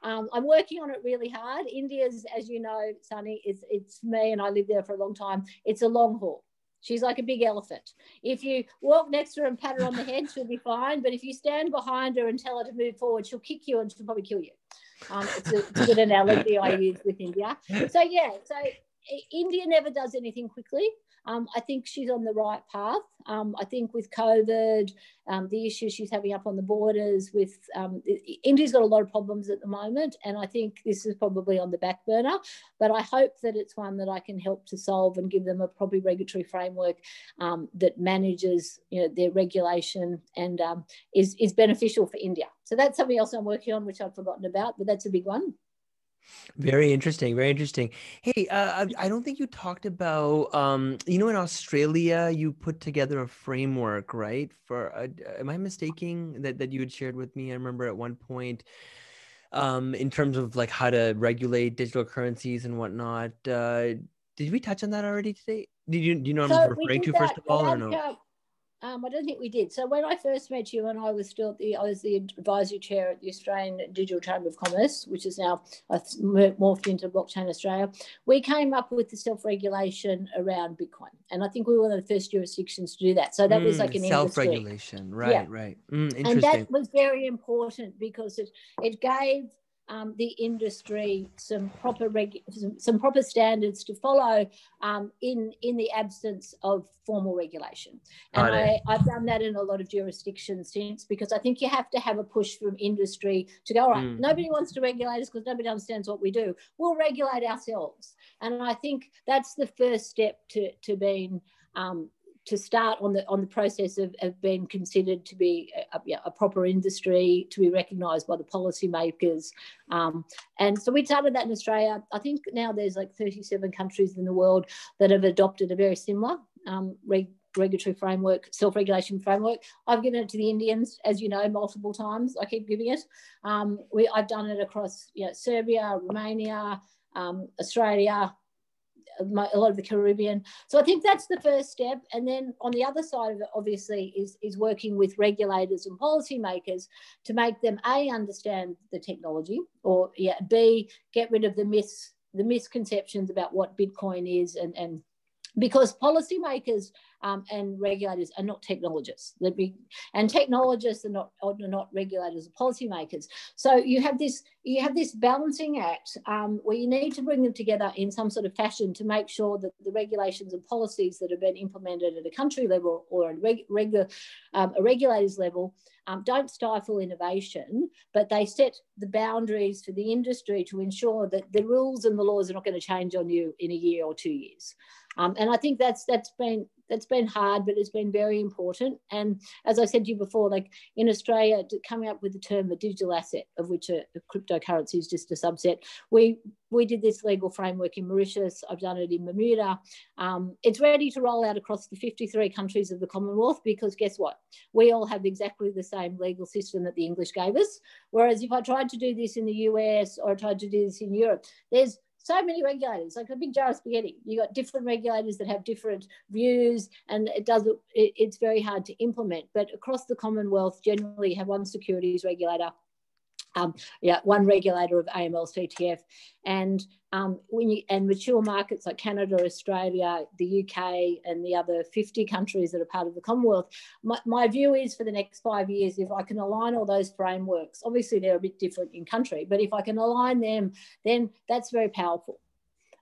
Um, I'm working on it really hard. India's, as you know, Sunny, is it's me, and I lived there for a long time. It's a long haul. She's like a big elephant. If you walk next to her and pat her on the head, she'll be fine. But if you stand behind her and tell her to move forward, she'll kick you and she'll probably kill you. Um, it's, it's a good analogy I use with India. So yeah, so India never does anything quickly. Um, I think she's on the right path. Um, I think with COVID, um, the issues she's having up on the borders, with um, India's got a lot of problems at the moment, and I think this is probably on the back burner. But I hope that it's one that I can help to solve and give them a proper regulatory framework um, that manages you know, their regulation and um, is, is beneficial for India. So that's something else I'm working on, which I've forgotten about, but that's a big one. Very interesting. Very interesting. Hey, uh, I don't think you talked about, um, you know, in Australia, you put together a framework, right? For, uh, am I mistaking that that you had shared with me? I remember at one point, um, in terms of like how to regulate digital currencies and whatnot. Uh, did we touch on that already today? Did you do you know what so I'm referring to first of all, or no? Um, I don't think we did. So when I first met you, and I was still the I was the advisory chair at the Australian Digital Chamber of Commerce, which is now morphed into Blockchain Australia. We came up with the self-regulation around Bitcoin, and I think we were one of the first jurisdictions to do that. So that mm, was like an self-regulation, right? Yeah. Right. Mm, and that was very important because it it gave um, the industry some proper regu- some, some, proper standards to follow um, in in the absence of formal regulation. And I, I've done that in a lot of jurisdictions since because I think you have to have a push from industry to go, all right, mm. nobody wants to regulate us because nobody understands what we do. We'll regulate ourselves. And I think that's the first step to, to being um, to start on the on the process of, of being considered to be a, a, proper industry to be recognised by the policymakers, um, and so we started that in Australia. I think now there's like 37 countries in the world that have adopted a very similar um, reg- regulatory framework, self-regulation framework. I've given it to the Indians, as you know, multiple times. I keep giving it. Um, we, I've done it across you know, Serbia, Romania, um, Australia, a lot of the Caribbean. So I think that's the first step. And then on the other side of it, obviously, is, is working with regulators and policymakers to make them A, understand the technology, or yeah, B, get rid of the myths, the misconceptions about what Bitcoin is and, and because policymakers um, and regulators are not technologists. And technologists are not are not regulators or policymakers. So you have this you have this balancing act um, where you need to bring them together in some sort of fashion to make sure that the regulations and policies that have been implemented at a country level or at reg, regular, um, a regulator's level um, don't stifle innovation, but they set the boundaries for the industry to ensure that the rules and the laws are not going to change on you in a year or two years. Um, and I think that's that's been that's been hard, but it's been very important. And as I said to you before, like in Australia, coming up with the term a digital asset, of which a, a cryptocurrency is just a subset, we we did this legal framework in Mauritius. I've done it in Bermuda. Um, it's ready to roll out across the 53 countries of the Commonwealth because guess what? We all have exactly the same legal system that the English gave us. Whereas if I tried to do this in the US or I tried to do this in Europe, there's so many regulators, like a big jar of spaghetti. You got different regulators that have different views, and it does it, it's very hard to implement. But across the Commonwealth, generally, have one securities regulator um, yeah, one regulator of AML CTF, and um, when you and mature markets like Canada, Australia, the UK, and the other 50 countries that are part of the Commonwealth. My, my view is for the next five years, if I can align all those frameworks, obviously they're a bit different in country, but if I can align them, then that's very powerful.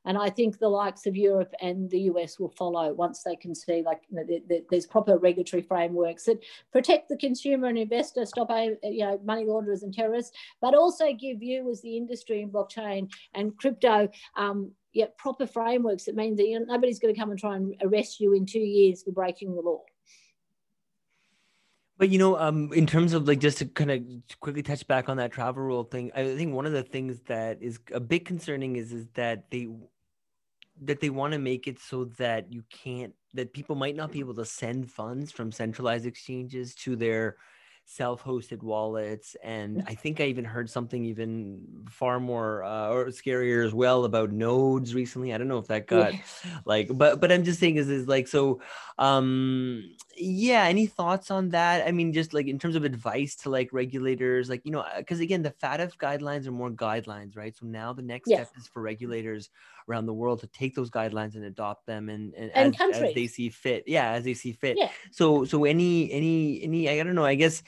And I think the likes of Europe and the US will follow once they can see like you know, the, the, there's proper regulatory frameworks that protect the consumer and investor, stop you know money launderers and terrorists, but also give you as the industry in blockchain and crypto um, yeah, proper frameworks that mean that you know, nobody's going to come and try and arrest you in two years for breaking the law. But you know, um, in terms of like just to kind of quickly touch back on that travel rule thing, I think one of the things that is a bit concerning is is that they that they want to make it so that you can't that people might not be able to send funds from centralized exchanges to their self-hosted wallets and i think i even heard something even far more uh, or scarier as well about nodes recently. I don't know if that got yeah. like but but i'm just saying is is like so um yeah any thoughts on that? I mean just like in terms of advice to like regulators like you know because again the FATF guidelines are more guidelines right? So now the next step is for regulators around the world to take those guidelines and adopt them and, and, and as, as, they see fit yeah as they see fit yeah. so so any any any i don't know i guess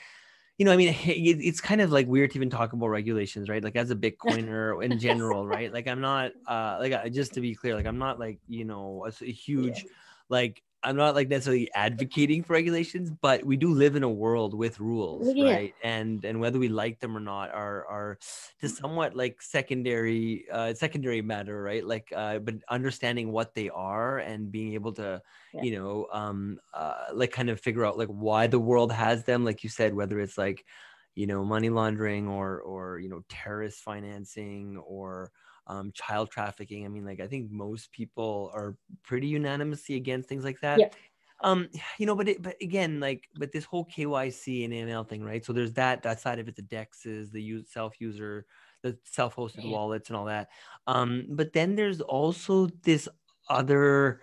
you know, I mean, it's kind of like weird to even talk about regulations, right? Like as a Bitcoiner in general, right? Like I'm not, uh, like just to be clear, like I'm not like you know a, a huge, yeah. like I'm not like necessarily advocating for regulations, but we do live in a world with rules, yeah. right? And and whether we like them or not are are just somewhat like secondary uh secondary matter, right? Like uh but understanding what they are and being able to, yeah. you know, um uh like kind of figure out like why the world has them, like you said, whether it's like, you know, money laundering or or you know, terrorist financing or um, child trafficking. I mean, like I think most people are pretty unanimously against things like that. Yeah. Um, you know, but it, but again, like, but this whole KYC and AML thing, right? So there's that that side of it, the dexes, the use self user, the self hosted yeah. wallets, and all that. Um, but then there's also this other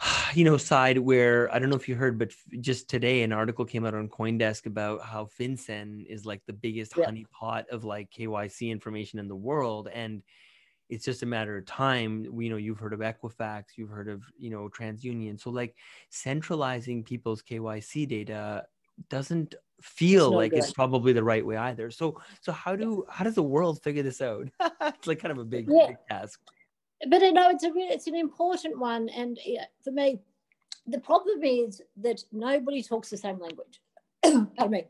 you know side where i don't know if you heard but just today an article came out on coindesk about how fincen is like the biggest yeah. honeypot of like kyc information in the world and it's just a matter of time you know you've heard of equifax you've heard of you know transunion so like centralizing people's kyc data doesn't feel it's like good. it's probably the right way either so so how do how does the world figure this out it's like kind of a big, yeah. big task but uh, you know, it's a really, it's an important one, and for me, the problem is that nobody talks the same language. Pardon me.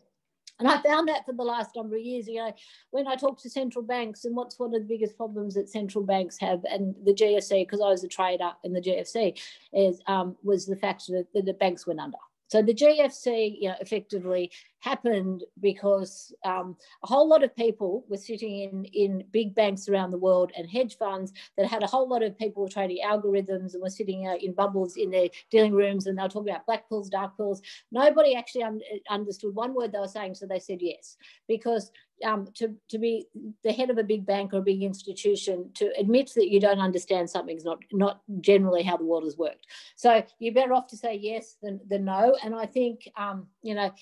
And I found that for the last number of years. You know, when I talk to central banks, and what's one of the biggest problems that central banks have, and the GFC, because I was a trader in the GFC, is um, was the fact that, that the banks went under. So the GFC, you know, effectively happened because um, a whole lot of people were sitting in, in big banks around the world and hedge funds that had a whole lot of people trading algorithms and were sitting uh, in bubbles in their dealing rooms and they were talking about black pills, dark pills. Nobody actually un- understood one word they were saying, so they said yes. Because um, to, to be the head of a big bank or a big institution, to admit that you don't understand something is not, not generally how the world has worked. So you're better off to say yes than, than no. And I think, um, you know,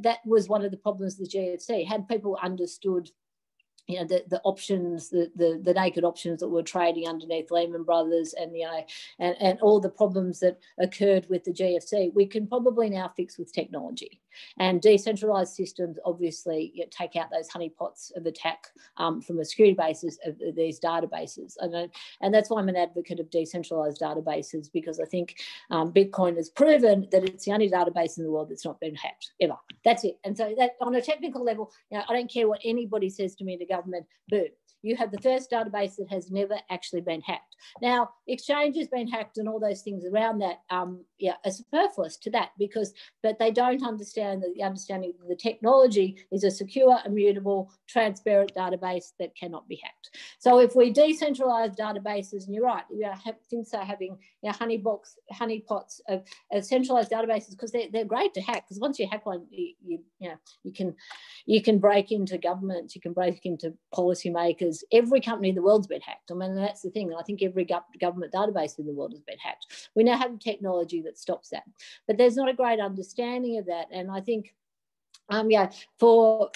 that was one of the problems of the GFC. Had people understood you know the, the options the, the the naked options that were trading underneath Lehman Brothers and you know and, and all the problems that occurred with the GFC we can probably now fix with technology and decentralized systems obviously you know, take out those honeypots of attack um, from a security basis of these databases. And, and that's why I'm an advocate of decentralized databases because I think um, Bitcoin has proven that it's the only database in the world that's not been hacked ever. That's it. And so that on a technical level you know I don't care what anybody says to me go government, boom, you have the first database that has never actually been hacked. Now, Exchange has been hacked and all those things around that um, yeah, are superfluous to that because, but they don't understand that the understanding of the technology is a secure, immutable, transparent database that cannot be hacked. So if we decentralize databases, and you're right, you know, have, things are having you know, honey box, honey pots of, of centralized databases because they're, they're great to hack because once you hack one, you, you, you know, you can, you can break into governments, you can break into policymakers, every company in the world's been hacked. I mean, that's the thing. I think every government database in the world has been hacked. We now have technology that stops that, but there's not a great understanding of that. And I think, um, yeah, for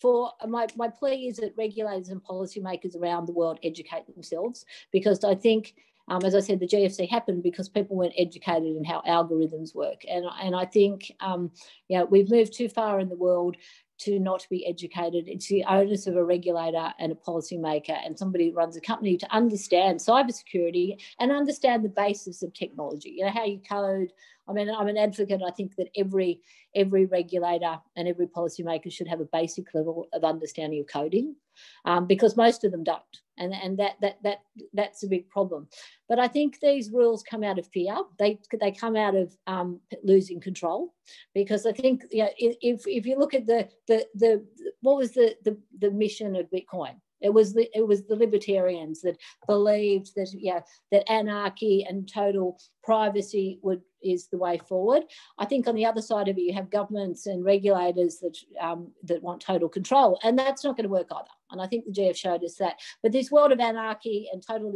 for my, my plea is that regulators and policymakers around the world educate themselves because I think um, as I said, the GFC happened because people weren't educated in how algorithms work. And, and I think, um, yeah, we've moved too far in the world to not be educated. It's the onus of a regulator and a policymaker and somebody who runs a company to understand cybersecurity and understand the basis of technology. You know, how you code. I mean, I'm an advocate. I think that every every regulator and every policymaker should have a basic level of understanding of coding, um, because most of them don't, and and that that that that's a big problem. But I think these rules come out of fear. They they come out of um, losing control, because I think you know, if if you look at the the the what was the the, the mission of Bitcoin it was the, it was the libertarians that believed that yeah that anarchy and total privacy would is the way forward. I think on the other side of it, you have governments and regulators that um, that want total control, and that's not going to work either. And I think the GF showed us that. But this world of anarchy and total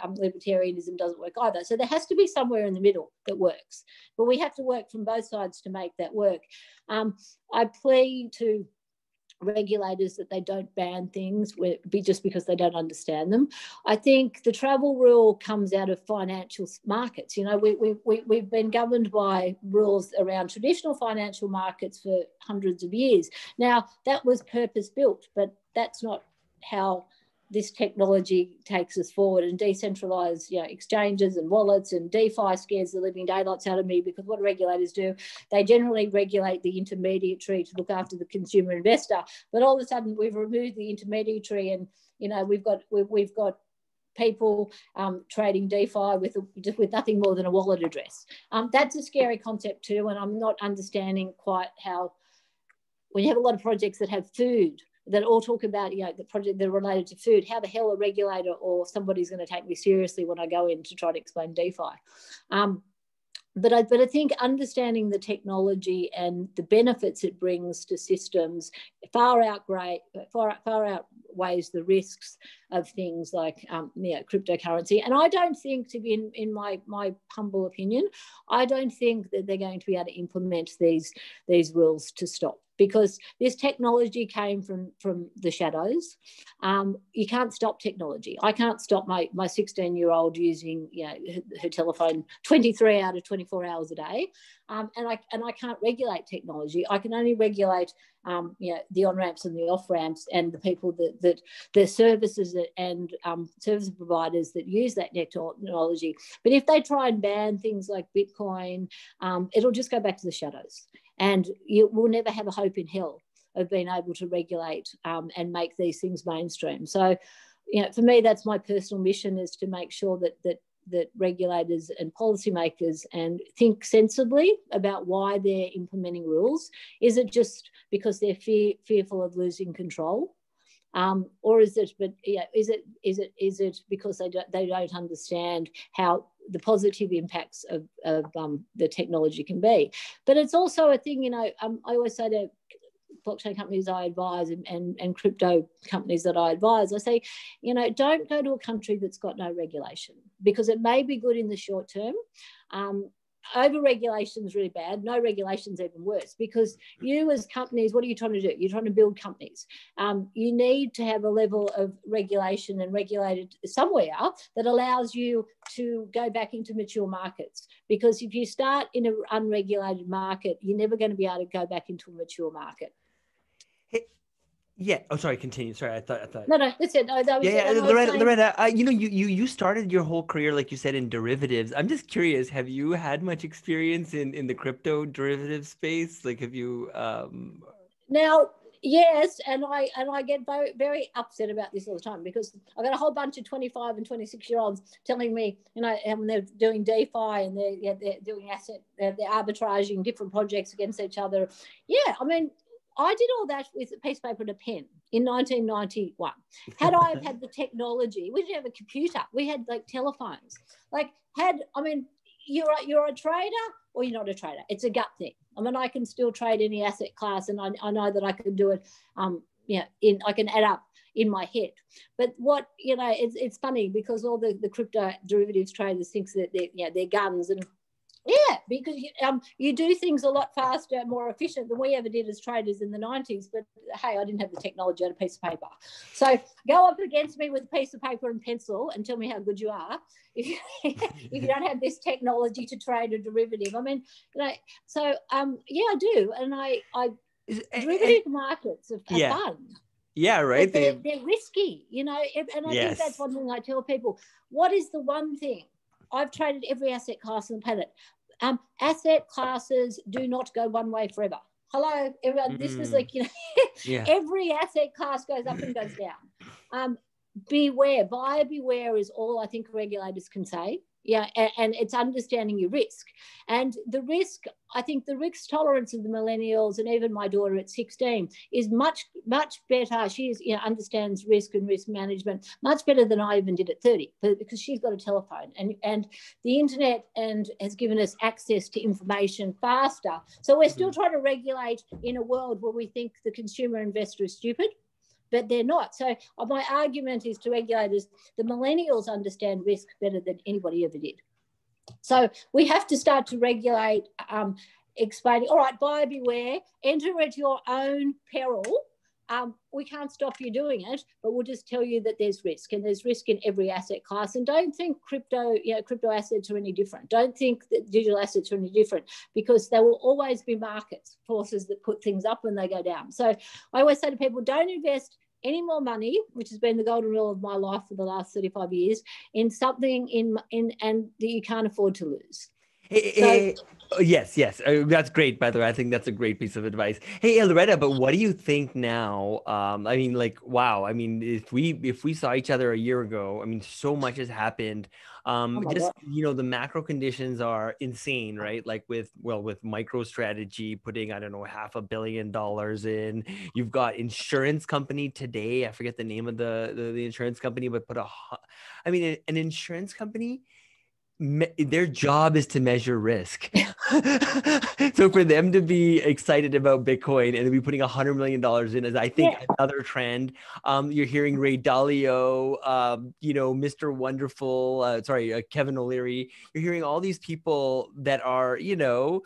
um, libertarianism doesn't work either. So there has to be somewhere in the middle that works. But we have to work from both sides to make that work. Um, I plead to regulators that they don't ban things be just because they don't understand them. I think the travel rule comes out of financial markets. You know, we, we, we, we've been governed by rules around traditional financial markets for hundreds of years. Now, that was purpose built, but that's not how this technology takes us forward and decentralized you know, exchanges and wallets and DeFi scares the living daylights out of me because what regulators do, they generally regulate the intermediary to look after the consumer investor. But all of a sudden we've removed the intermediary and you know we've got we've, we've got people um, trading DeFi with just with nothing more than a wallet address. Um, that's a scary concept too, and I'm not understanding quite how when you have a lot of projects that have food that all talk about you know the project that are related to food. How the hell a regulator or somebody's going to take me seriously when I go in to try to explain DeFi? Um, but I, but I think understanding the technology and the benefits it brings to systems far outweigh far, far outweighs the risks of things like um, know, cryptocurrency. And I don't think, to be in, in my my humble opinion, I don't think that they're going to be able to implement these these rules to stop because this technology came from from the shadows. Um, you can't stop technology. I can't stop my my 16 year old using you know her, her, telephone 23 out of 24 hours a day, um, and I and I can't regulate technology. I can only regulate um, you know the on ramps and the off ramps and the people that that the services and um, service providers that use that technology. But if they try and ban things like Bitcoin, um, it'll just go back to the shadows and you will never have a hope in hell of being able to regulate um, and make these things mainstream. So, you know, for me, that's my personal mission is to make sure that that that regulators and policymakers and think sensibly about why they're implementing rules. Is it just because they're fear, fearful of losing control? Um, or is it but yeah is it is it is it because they don't they don't understand how the positive impacts of, of um, the technology can be. But it's also a thing, you know, um, I always say to blockchain companies I advise and, and, and crypto companies that I advise, I say, you know, don't go to a country that's got no regulation because it may be good in the short term. Um, over regulation is really bad. No regulation is even worse because you, as companies, what are you trying to do? You're trying to build companies. Um, you need to have a level of regulation and regulated somewhere that allows you to go back into mature markets. Because if you start in an unregulated market, you're never going to be able to go back into a mature market. Yeah. Oh, sorry. Continue. Sorry. I thought. I thought. No, no. That's it. No, that was yeah, yeah. Loretta, Loretta uh, you know, you you you started your whole career, like you said, in derivatives. I'm just curious. Have you had much experience in in the crypto derivative space? Like, have you? um Now, yes, and I and I get very very upset about this all the time because I got a whole bunch of 25 and 26 year olds telling me, you know, and they're doing DeFi and they're yeah, they're doing asset, they're, they're arbitraging different projects against each other. Yeah, I mean, I did all that with a piece of paper and a pen in 1991. Had I have had the technology, we didn't have a computer. We had like telephones. Like had, I mean, you're a, you're a trader or you're not a trader. It's a gut thing. I mean, I can still trade any asset class, and I, I know that I can do it. Um, you know, in I can add up in my head. But what you know, it's, it's funny because all the, the crypto derivatives traders thinks that they're you know, they're guns and yeah, because you, um, you do things a lot faster, and more efficient than we ever did as traders in the 90s. But hey, I didn't have the technology, I had a piece of paper. So go up against me with a piece of paper and pencil and tell me how good you are if you, if you don't have this technology to trade a derivative. I mean, you know, so um, yeah, I do. And I, I derivative markets are, are yeah. fun. Yeah, right. They're, they're, risky, you know, and I yes. think that's one thing I tell people. What is the one thing I've traded every asset class on the planet. Um, asset classes do not go one way forever. Hello, everyone. Mm. This is mm. like, you know, yeah. every asset class goes up and goes down. Um, beware, buyer beware is all I think regulators can say yeah and, and, it's understanding your risk. And the risk i think the risk tolerance of the millennials and even my daughter at 16 is much much better. She is, you know, understands risk and risk management much better than i even did at 30 because she's got a telephone and and the internet and has given us access to information faster. So we're still mm-hmm. trying to regulate in a world where we think the consumer investor is stupid but they're not. So uh, my argument is to regulators, the millennials understand risk better than anybody ever did. So we have to start to regulate, um, explaining, all right, buyer beware, enter at your own peril. Um, we can't stop you doing it, but we'll just tell you that there's risk and there's risk in every asset class. And don't think crypto, you know, crypto assets are any different. Don't think that digital assets are any different because there will always be markets forces that put things up and they go down. So I always say to people, don't invest any more money, which has been the golden rule of my life for the last 35 years, in something in in and that you can't afford to lose. Eh, eh, eh, so, hey, Oh, yes, yes, uh, that's great. By the way, I think that's a great piece of advice. Hey, Loretta, but what do you think now? Um, I mean, like, wow. I mean, if we if we saw each other a year ago, I mean, so much has happened. Um, oh just God. you know, the macro conditions are insane, right? Like with well, with MicroStrategy putting I don't know half a billion dollars in. You've got insurance company today. I forget the name of the the, the insurance company, but put a. I mean, an insurance company me- their job is to measure risk. so for them to be excited about Bitcoin and to be putting hundred million dollars in is, I think, yeah. another trend. Um, you're hearing Ray Dalio, um, you know, Mr. Wonderful, uh, sorry, uh, Kevin O'Leary. You're hearing all these people that are, you know.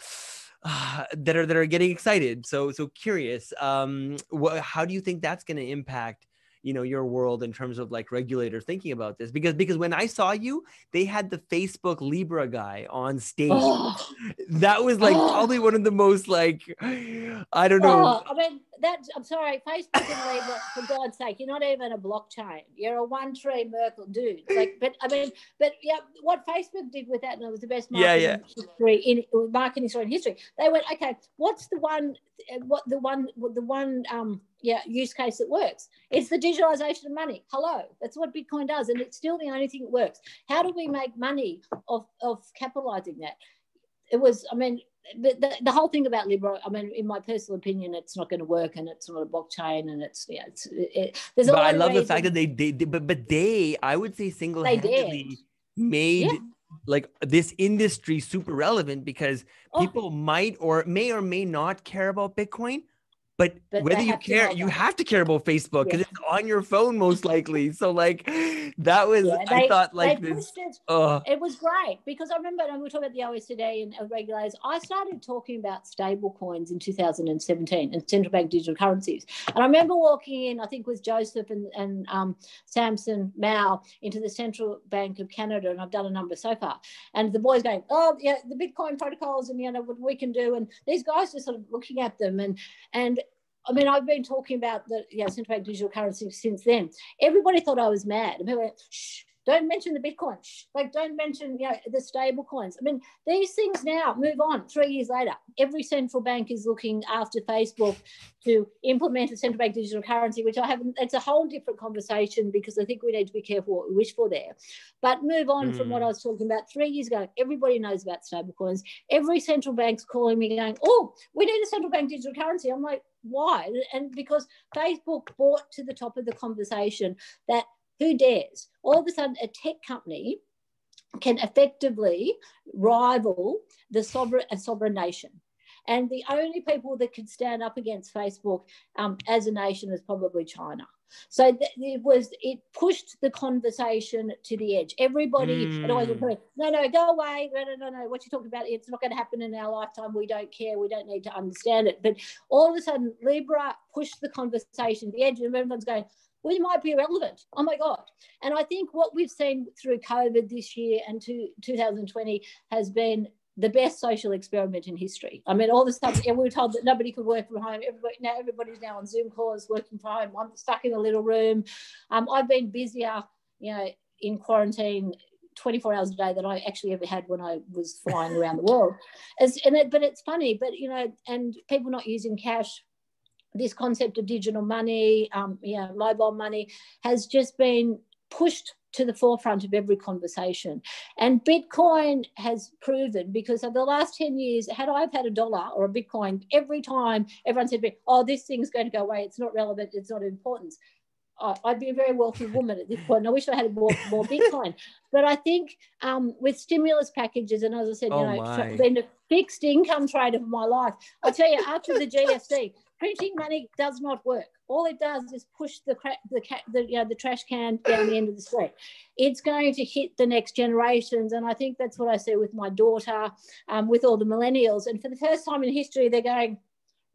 Uh, that are that are getting excited. So so curious. Um, wh- how do you think that's going to impact you know your world in terms of like regulators thinking about this because because when i saw you they had the facebook libra guy on stage oh. that was like oh. probably one of the most like i don't know oh, i mean that's i'm sorry facebook and libra for god's sake you're not even a blockchain you're a one tree merkle dude. Like but i mean but yeah what facebook did with that and it was the best marketing yeah, yeah. history in marketing story in history. They went okay what's the one what the one the one um yeah use case that works? It's the digitalization of money. Hello that's what bitcoin does and it's still the only thing that works. How do we make money of of capitalizing that? It was i mean but the, the whole thing about Libra, I mean, in my personal opinion, it's not going to work, and it's not a blockchain, and it's yeah, it's it, there's. But I love the fact that they, they, they, but but they, I would say, single handedly made yeah like this industry super relevant because oh. people might or may or may not care about Bitcoin, but, but whether you care, you have to care about Facebook because yeah. it's on your phone most likely. so like that was yeah, they, I thought like this. It, it was great because I remember when we were talking about the OS today and regulators. I started talking about stable coins in 2017 and central bank digital currencies. And I remember walking in, I think with Joseph and, and um, Samson Mow into the Central Bank of Canada, and I've done a number so far. And the boys going, oh yeah, the Bitcoin protocols and you know what we can do. And these guys just sort of looking at them and and I mean, I've been talking about the central bank digital currency since then. Everybody thought I was mad. And people went, shh, don't mention the Bitcoin. Like, don't mention you know the stable coins. I mean, these things now move on three years later. Every central bank is looking after Facebook to implement a central bank digital currency, which I haven't. It's a whole different conversation because I think we need to be careful what we wish for there. But move on mm. from what I hmm. was talking about three years ago. Everybody knows about stable coins. Every central bank's calling me going, "Oh, we need a central bank digital currency." I'm like, why? And because Facebook brought to the top of the conversation that who dares? All of a sudden, a tech company can effectively rival the sovereign a sovereign nation. And the only people that could stand up against Facebook um, as a nation is probably China. So th- it was it pushed the conversation to the edge. Everybody mm. always been, no, no, go away. No, no, no, no. What you talking about? It's not going to happen in our lifetime. We don't care. We don't need to understand it. But all of a sudden, Libra pushed the conversation to the edge, and everyone's going, we might be irrelevant. Oh my God. And I think what we've seen through COVID this year and to 2020 has been the best social experiment in history. I mean, all the stuff we were told that nobody could work from home. Everybody, now everybody's now on Zoom calls, working from home. I'm stuck in a little room. Um, I've been busier, you know, in quarantine 24 hours a day than I actually ever had when I was flying around the world. As, and it, but it's funny, but you know, and people not using cash. This concept of digital money, um, you know, mobile money, has just been pushed to the forefront of every conversation. And Bitcoin has proven because of the last 10 years, had I had a dollar or a Bitcoin, every time everyone said, oh, this thing's going to go away, it's not relevant, it's not important. I'd be a very wealthy woman at this point. I wish I had more, more Bitcoin. but I think um, with stimulus packages, and as I said, oh you know, my. been a fixed income trader for my life. I tell you, after the GFC, printing money does not work all it does is push the the, the, you know, the trash can down the end of the street. It's going to hit the next generations, and I think that's what I see with my daughter, um, with all the millennials. And for the first time in history, they're going,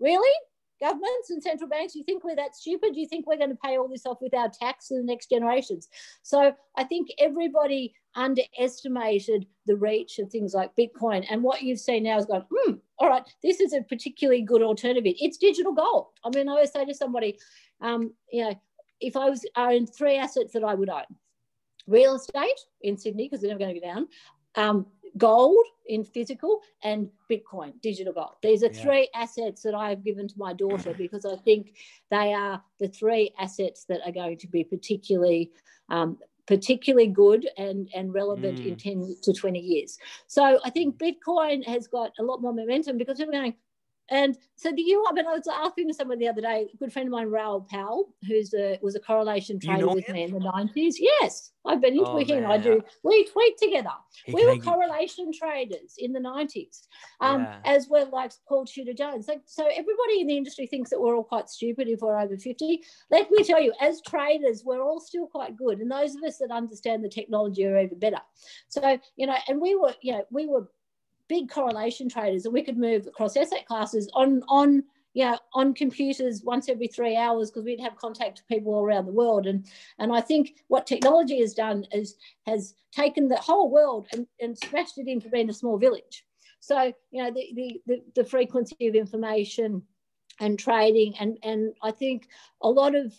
"Really? Governments and central banks, you think we're that stupid? Do you think we're going to pay all this off with our tax to the next generations? So I think everybody underestimated the reach of things like Bitcoin. And what you've seen now is going, hmm, all right, this is a particularly good alternative. It's digital gold. I mean, I always say to somebody, um, you know, if I was owned three assets that I would own, real estate in Sydney, because they're never going to go down, um, gold in physical and Bitcoin, digital gold. These are yeah. three assets that I have given to my daughter because I think they are the three assets that are going to be particularly um, particularly good and, and relevant mm. in 10 to 20 years. So I think Bitcoin has got a lot more momentum because people are going, and so do you, I mean, I was asking someone the other day, a good friend of mine, Raoul Pal, who's a, was a correlation trader you know with him? me in the 90s. Yes, I've been into oh, him. Man. I do, we tweet together. He we were correlation traders in the 90s, um, yeah. as well like Paul Tudor Jones. So, so everybody in the industry thinks that we're all quite stupid if we're over 50. Let me tell you, as traders, we're all still quite good. And those of us that understand the technology are even better. So, you know, and we were, you know, we were big correlation traders and we could move across asset classes on on yeah on computers once every three hours because we'd have contact to people all around the world. And and i think what technology has done is has taken the whole world and, and smashed it into being a small village. So you know the, the the, the frequency of information and trading and and i think a lot of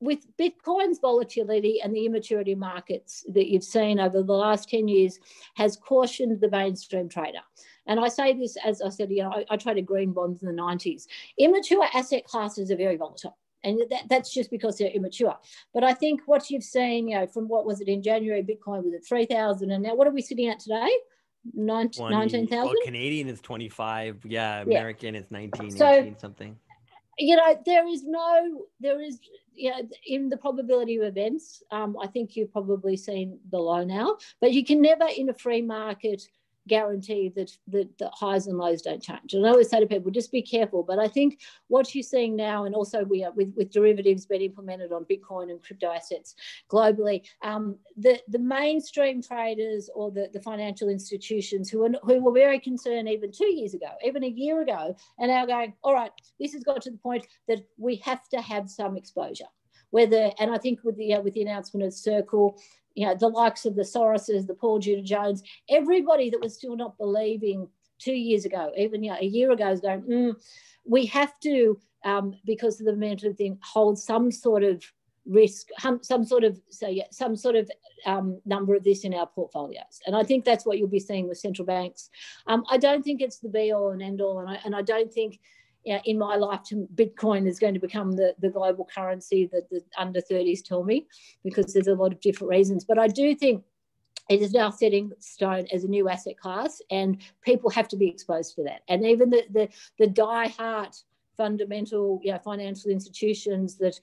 with Bitcoin's volatility and the immaturity markets that you've seen over the last 10 years has cautioned the mainstream trader. And I say this, as I said, you know, I, I traded green bonds in the 90s. Immature asset classes are very volatile. And that, that's just because they're immature. But I think what you've seen, you know, from what was it in January, Bitcoin was at 3,000. And now what are we sitting at today? 19,000? well, Canadian is 25. Yeah, American yeah. is 19, so, 18 something you know there is no there is know, in the probability of events um, i think you've probably seen the low now but you can never in a free market guarantee that, that the highs and lows don't change. And I always say to people, just be careful. But I think what you're seeing now, and also we are with, with derivatives being implemented on Bitcoin and crypto assets globally, um, the, the mainstream traders or the, the financial institutions who, are, who were very concerned even two years ago, even a year ago, and now going, all right, this has got to the point that we have to have some exposure whether and I think with the uh, with the announcement of Circle you know, the likes of the Soroses, the Paul Tudor Jones, everybody that was still not believing two years ago, even you know, a year ago, is going, mm, we have to, um, because of the momentum thing, hold some sort of risk, some sort of, so yeah, some sort of um, number of this in our portfolios. And I think that's what you'll be seeing with central banks. Um, I don't think it's the be all and end all. And I, and I don't think in my lifetime, Bitcoin is going to become the, the global currency that the under 30s tell me, because there's a lot of different reasons. But I do think it is now setting stone as a new asset class, and people have to be exposed to that. And even the the, the die-hard fundamental you know, financial institutions that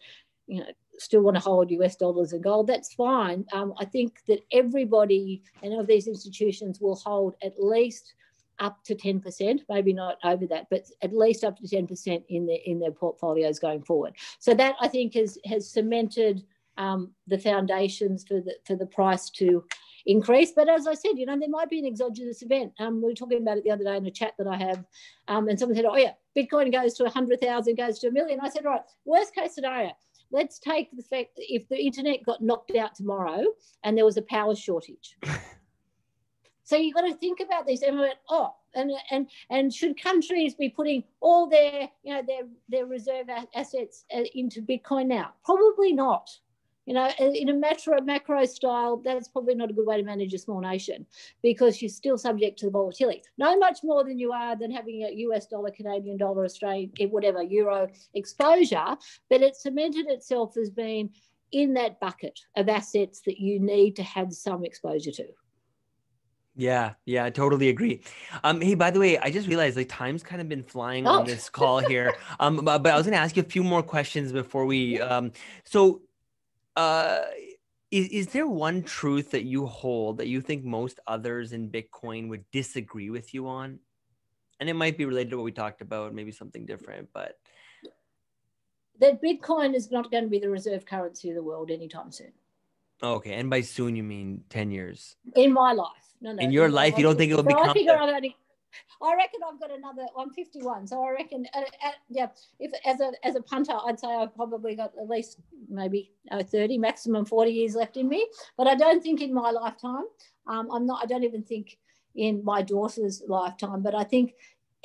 you know still want to hold US dollars and gold, that's fine. Um, I think that everybody and of these institutions will hold at least up to 10%, maybe not over that, but at least up to 10% in their in their portfolios going forward. So that I think has has cemented um, the foundations for the for the price to increase. But as I said, you know, there might be an exogenous event. Um, we were talking about it the other day in a chat that I have, um, and someone said, "Oh yeah, Bitcoin goes to 100,000, goes to a million. I said, "Right, worst case scenario." Let's take the fact if the internet got knocked out tomorrow and there was a power shortage, So you've got to think about this and went, oh, and and and should countries be putting all their you know their their reserve assets uh, into Bitcoin now? Probably not. You know, in a macro macro style, that's probably not a good way to manage a small nation because you're still subject to the volatility. No much more than you are than having a US dollar, Canadian dollar, Australian, eh, whatever euro exposure. But it cemented itself as being in that bucket of assets that you need to have some exposure to. Yeah, yeah, I totally agree. Um, hey, by the way, I just realized like time's kind of been flying oh. on this call here. Um, but, but I was gonna ask you a few more questions before we um so uh is, is there one truth that you hold that you think most others in Bitcoin would disagree with you on? And it might be related to what we talked about, maybe something different, but that Bitcoin is not going to be the reserve currency of the world anytime soon. Okay, and by soon you mean 10 years? In my life. No, no. In your life, you don't think it will so become. I figure I, only, I reckon I've got another. I'm 51, so I reckon, uh, uh, yeah. If as a as a punter, I'd say I've probably got at least maybe uh, 30, maximum 40 years left in me. But I don't think in my lifetime. Um, I'm not. I don't even think in my daughter's lifetime. But I think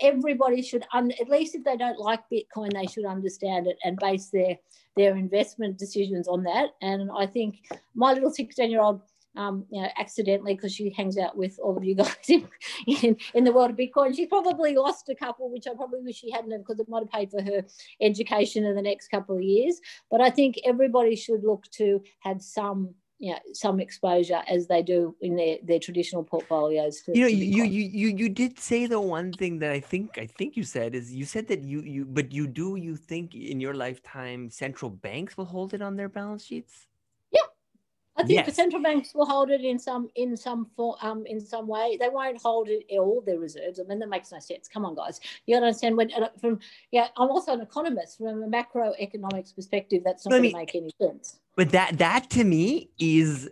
everybody should, un, at least if they don't like Bitcoin, they should understand it and base their their investment decisions on that. And I think my little 16 year old um, you know, accidentally because she hangs out with all of you guys in, in, in, the world of Bitcoin. She's probably lost a couple, which I probably wish she hadn't because it might have paid for her education in the next couple of years. But I think everybody should look to have some you know, some exposure as they do in their, their traditional portfolios. To, you know, you, you you you did say the one thing that I think I think you said is you said that you you but you do you think in your lifetime central banks will hold it on their balance sheets? I think yes. the central banks will hold it in some in some for um in some way. They won't hold it all their reserves. I mean that makes no sense. Come on, guys. You got to understand when uh, from yeah. I'm also an economist from a macroeconomics perspective. That's not to make any sense. But that that to me is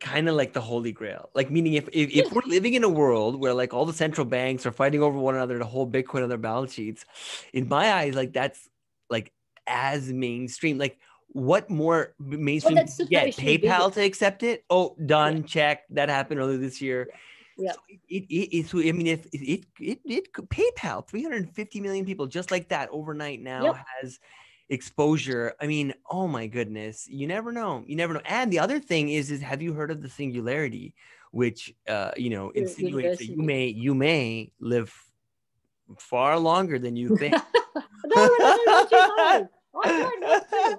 kind of like the holy grail. Like meaning if if, if we're living in a world where like all the central banks are fighting over one another to hold Bitcoin on their balance sheets, in my eyes, like that's like as mainstream. Like what more mainstream well, get PayPal to accept it? Oh, done. Yeah. Check. That happened earlier this year. Yeah. So it, it, it, so I mean, if it, it, it, PayPal, 350 million people just like that overnight now yep. has exposure. I mean, oh my goodness, you never know. You never know. And the other thing is, is have you heard of the singularity, which, uh, you know, insinuates that you may, you may live far longer than you think. no, no, I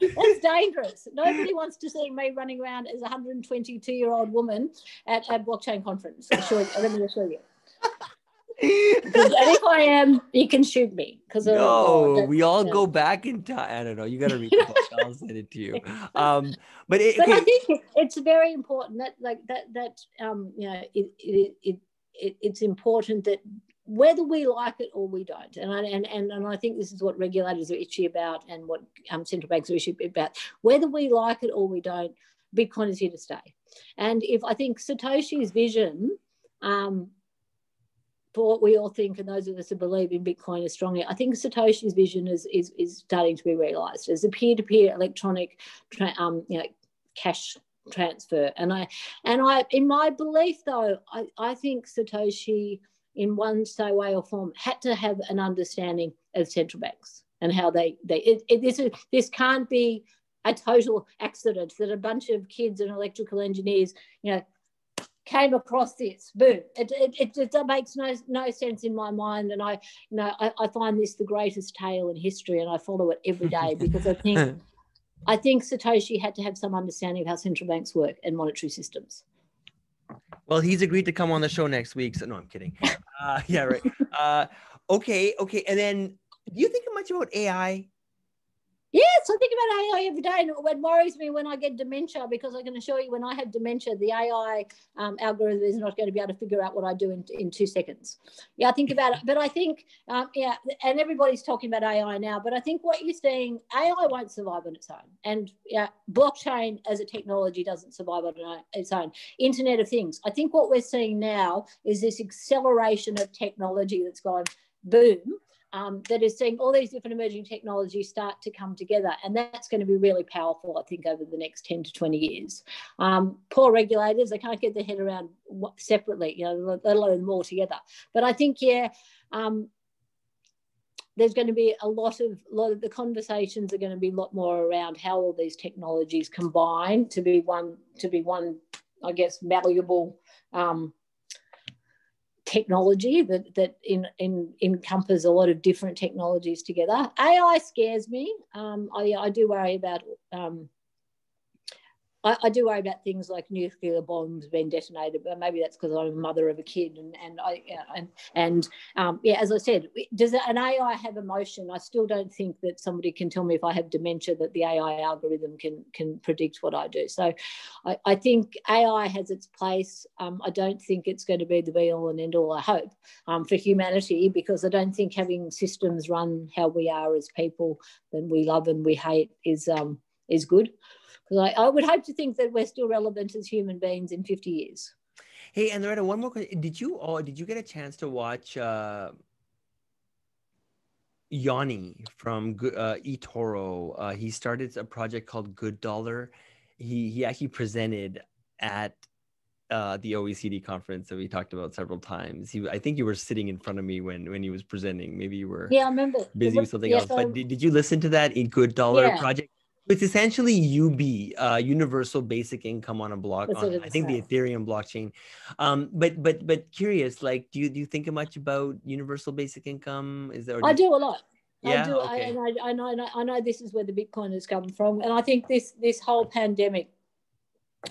That's dangerous. Nobody wants to see me running around as a 122 year old woman at a blockchain conference. Sure, let me assure you. and if I am, you can shoot me because no, oh, we all go back in time. I don't know. You got to read the book. I'll send it to you. Um, but it, but okay. I think it's very important that like that that um you know it it, it, it it's important that whether we like it or we don't. And I, and, and, and I think this is what regulators are itchy about and what um, central banks are itchy about. Whether we like it or we don't, Bitcoin is here to stay. And if I think Satoshi's vision um, for what we all think, and those of us who believe in Bitcoin is strongly, I think Satoshi's vision is, is, is starting to be realized as a peer-to-peer electronic um, you know, cash transfer. And I, and I, in my belief though, I, I think Satoshi in one way, or form had to have an understanding of central banks and how they they it, it, this is this can't be a total accident that a bunch of kids and electrical engineers you know came across this. Boom. It, it, it, it makes no no sense in my mind. And i you know I, I find this the greatest tale in history and i follow it every day because i think i think satoshi had to have some understanding of how central banks work and monetary systems well, he's agreed to come on the show next week. So no, I'm kidding. Uh, yeah, right. Uh, okay, okay. And then, do you think much about AI? Yes, I think about AI every day, and it worries me when I get dementia because I can assure you, when I have dementia, the AI um, algorithm is not going to be able to figure out what I do in, in two seconds. Yeah, I think about it, but I think, um, yeah, and everybody's talking about AI now, but I think what you're seeing, AI won't survive on its own, and yeah, blockchain as a technology doesn't survive on its own. Internet of Things. I think what we're seeing now is this acceleration of technology that's gone boom um, that is seeing all these different emerging technologies start to come together. And that's going to be really powerful, I think, over the next 10 to 20 years. Um, poor regulators, they can't get their head around separately, you know, let alone more together. But I think, yeah, um, there's going to be a lot of, lot of the conversations are going to be a lot more around how all these technologies combine to be one to be one I guess malleable um, technology that that in, in encompass a lot of different technologies together. AI scares me. Um, I, I do worry about um, I, I, do worry about things like nuclear bombs being detonated, but maybe that's because I'm a mother of a kid, and and I and and um, yeah, as I said, does an AI have emotion? I still don't think that somebody can tell me if I have dementia that the AI algorithm can can predict what I do. So, I, I think AI has its place. Um, I don't think it's going to be the be all and end all. I hope um, for humanity because I don't think having systems run how we are as people, that we love and we hate, is um, is good because I, I would hope to think that we're still relevant as human beings in 50 years. Hey, and Loretta, one more question. Did you oh, did you get a chance to watch uh, Yoni from uh, eToro? Uh, he started a project called Good Dollar. He he actually presented at uh, the OECD conference that we talked about several times. He, I think you were sitting in front of me when when he was presenting. Maybe you were yeah, I remember busy with something yeah, else. So, but did, did you listen to that in Good Dollar yeah. project? It's essentially UB, uh, Universal Basic Income on a block. On, I think the Ethereum blockchain. Um, but but but curious, like, do you do you think much about Universal Basic Income? Is there? I do a lot. Yeah, I do, okay. I, and I, I know I know this is where the Bitcoin has come from, and I think this this whole pandemic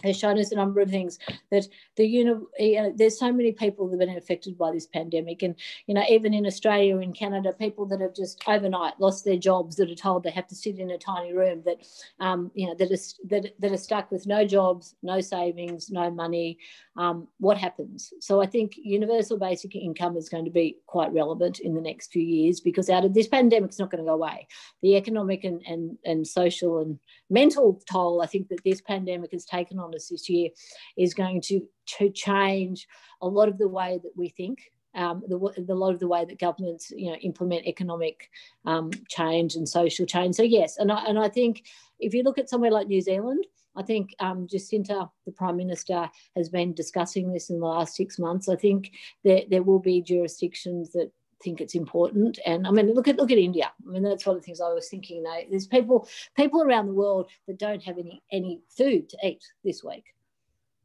has shown us a number of things that the you know there's so many people that have been affected by this pandemic. And you know even in australia in canada people that have just overnight lost their jobs that are told they have to sit in a tiny room that um, you know that is that, that are stuck with no jobs no savings no money um, what happens? So i think universal basic income is going to be quite relevant in the next few years because out of this pandemic it's not going to go away. The economic and, and, and social and mental toll i think that this pandemic has taken on us this year is going to, to change a lot of the way that we think um, the, the lot of the way that governments you know implement economic um, change and social change. So yes, and I, and I think if you look at somewhere like New Zealand, I think um, Jacinda, the Prime Minister, has been discussing this in the last six months. I think there, there will be jurisdictions that think it's important. And I mean, look at look at India. I mean, that's one of the things I was thinking. You know, there's people people around the world that don't have any any food to eat this week.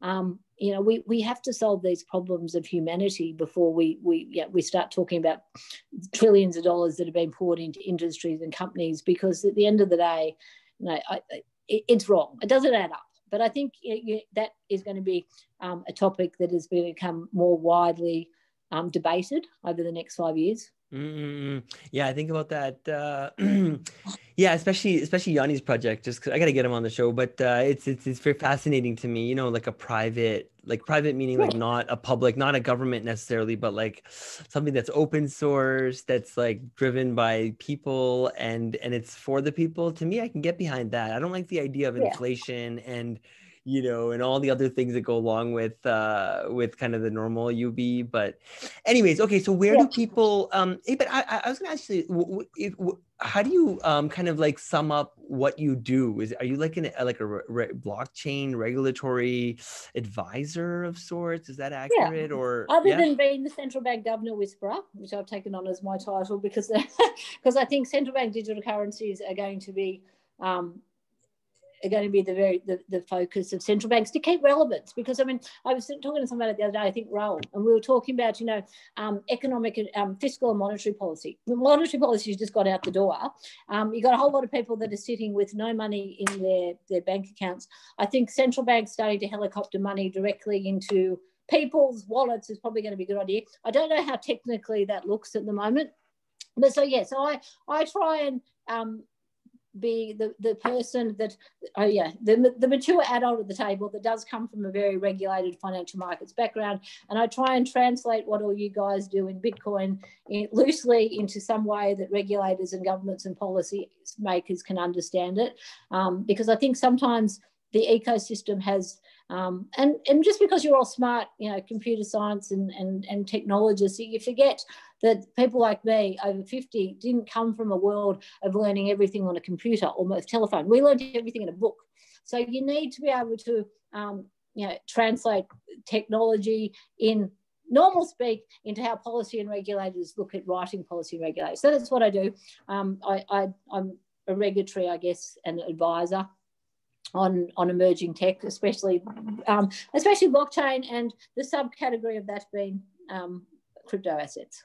Um, you know, we, we have to solve these problems of humanity before we we yeah, we start talking about trillions of dollars that have been poured into industries and companies. Because at the end of the day, you know, I, it, it's wrong. It doesn't add up. But I think that is going to be um, a topic that has become more widely um, debated over the next five years. Mm-hmm. Yeah, I think about that. Uh, yeah, especially especially Yoni's project. Just cause I got to get him on the show, but uh, it's it's it's very fascinating to me. You know, like a private, like private meaning like not a public, not a government necessarily, but like something that's open source, that's like driven by people, and and it's for the people. To me, I can get behind that. I don't like the idea of inflation yeah. and you know, and all the other things that go along with uh with kind of the normal UB. But, anyways, okay. So where yeah. do people? Um, hey, but I, I was gonna ask you, if, how do you um kind of like sum up what you do? Is are you like an like a re- blockchain regulatory advisor of sorts? Is that accurate? Yeah. Or other yeah? than being the central bank governor whisperer, which I've taken on as my title because because I think central bank digital currencies are going to be um, are going to be the very the, the focus of central banks to keep relevance because I mean I was talking to somebody the other day I think Raoul and we were talking about you know um, economic um, fiscal and monetary policy. The monetary policy has just got out the door. Um, you got a whole lot of people that are sitting with no money in their their bank accounts. I think central banks starting to helicopter money directly into people's wallets is probably going to be a good idea. I don't know how technically that looks at the moment but so yeah so I I try and um, be the, the person that, oh yeah, the, the mature adult at the table that does come from a very regulated financial markets background. And I try and translate what all you guys do in Bitcoin in, loosely into some way that regulators and governments and policy makers can understand it. Um, because I think sometimes the ecosystem has um, and, and just because you're all smart, you know, computer science and, and, and technologists, you forget that people like me over 50 didn't come from a world of learning everything on a computer or a telephone. We learned everything in a book. So you need to be able to, um, you know, translate technology in normal speak into how policy and regulators look at writing policy and regulators. So that's what I do. Um, I, I, I'm a regulatory, I guess, an advisor on on emerging tech, especially um, especially blockchain and the subcategory of that being um, crypto assets.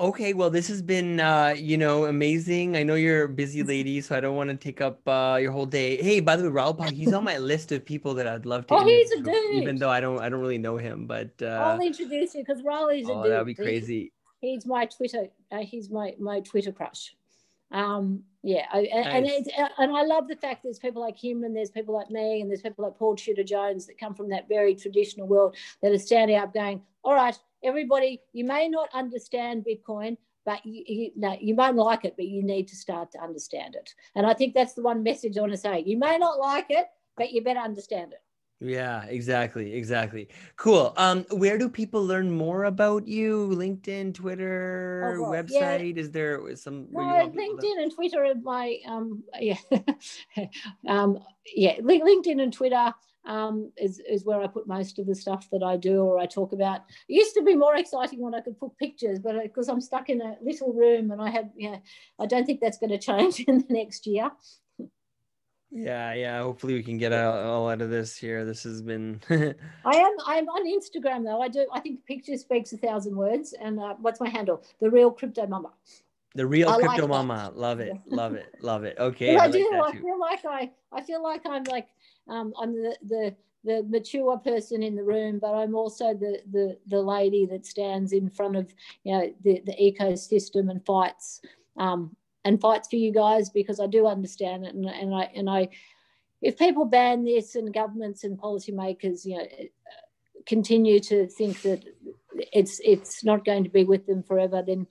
Okay, well, this has been uh, you know amazing. I know you're a busy lady, so I don't want to take up uh, your whole day. Hey, by the way, Raoul Pal, he's on my list of people that I'd love to. Oh, he's a dude. Even though I don't, I don't really know him, but uh, I'll introduce you because Raoul is oh, a dude. That'd be crazy. He's, he's my Twitter. Uh, he's my my Twitter crush. Um, yeah, I, and nice. and I love the fact there's people like him, and there's people like me, and there's people like Paul Tudor Jones that come from that very traditional world that are standing up, going, "All right, everybody, you may not understand Bitcoin, but you, you, no, you might like it, but you need to start to understand it." And I think that's the one message I want to say: you may not like it, but you better understand it. Yeah, exactly, exactly. Cool. Um, where do people learn more about you? LinkedIn, Twitter, oh, website? Yeah. Is there some? No, LinkedIn and Twitter are my um, yeah, um, yeah, LinkedIn and Twitter um, is, is where I put most of the stuff that I do or I talk about. It used to be more exciting when I could put pictures, but because I'm stuck in a little room and I have, yeah, I don't think that's going to change in the next year. Yeah, yeah. Hopefully we can get all out of this here. This has been. I am. I'm on Instagram though. I do. I think picture speaks a thousand words. And uh, what's my handle? The real crypto mama. The real I crypto like mama. Love it. Love it. Love it. Okay. I, I, do. I feel like I. I feel like I'm like. Um, I'm the the the mature person in the room, but I'm also the the the lady that stands in front of you know the the ecosystem and fights um, and fights for you guys because I do understand it. And, and I and I if people ban this and governments and policymakers you know continue to think that it's it's not going to be with them forever then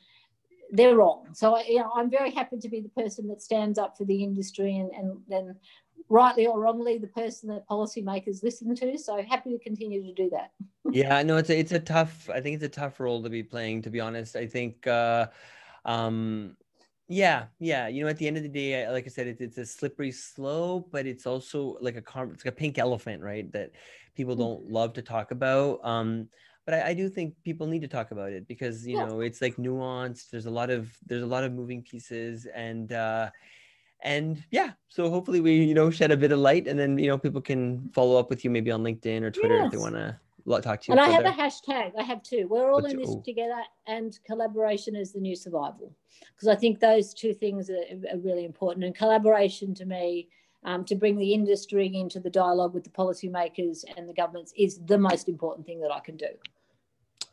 they're wrong. So you know i'm very happy to be the person that stands up for the industry and and then rightly or wrongly the person that policymakers listen to. So happy to continue to do that. Yeah no it's a, it's a tough i think it's a tough role to be playing to be honest. I think uh um yeah, yeah. You know, at the end of the day, like I said, it's it's a slippery slope, but it's also like a it's like a pink elephant, right? That people don't mm-hmm. love to talk about. Um, but I, I do think people need to talk about it because you yeah. know it's like nuanced. There's a lot of there's a lot of moving pieces, and uh, and yeah. So hopefully we you know shed a bit of light, and then you know people can follow up with you maybe on LinkedIn or Twitter yes. if they want to talk to you. And I have a hashtag. I have two. We're all in this oh. together, and collaboration is the new survival. Because I think those two things are, are, really important. And collaboration to me, um, to bring the industry into the dialogue with the policymakers and the governments, is the most important thing that I can do.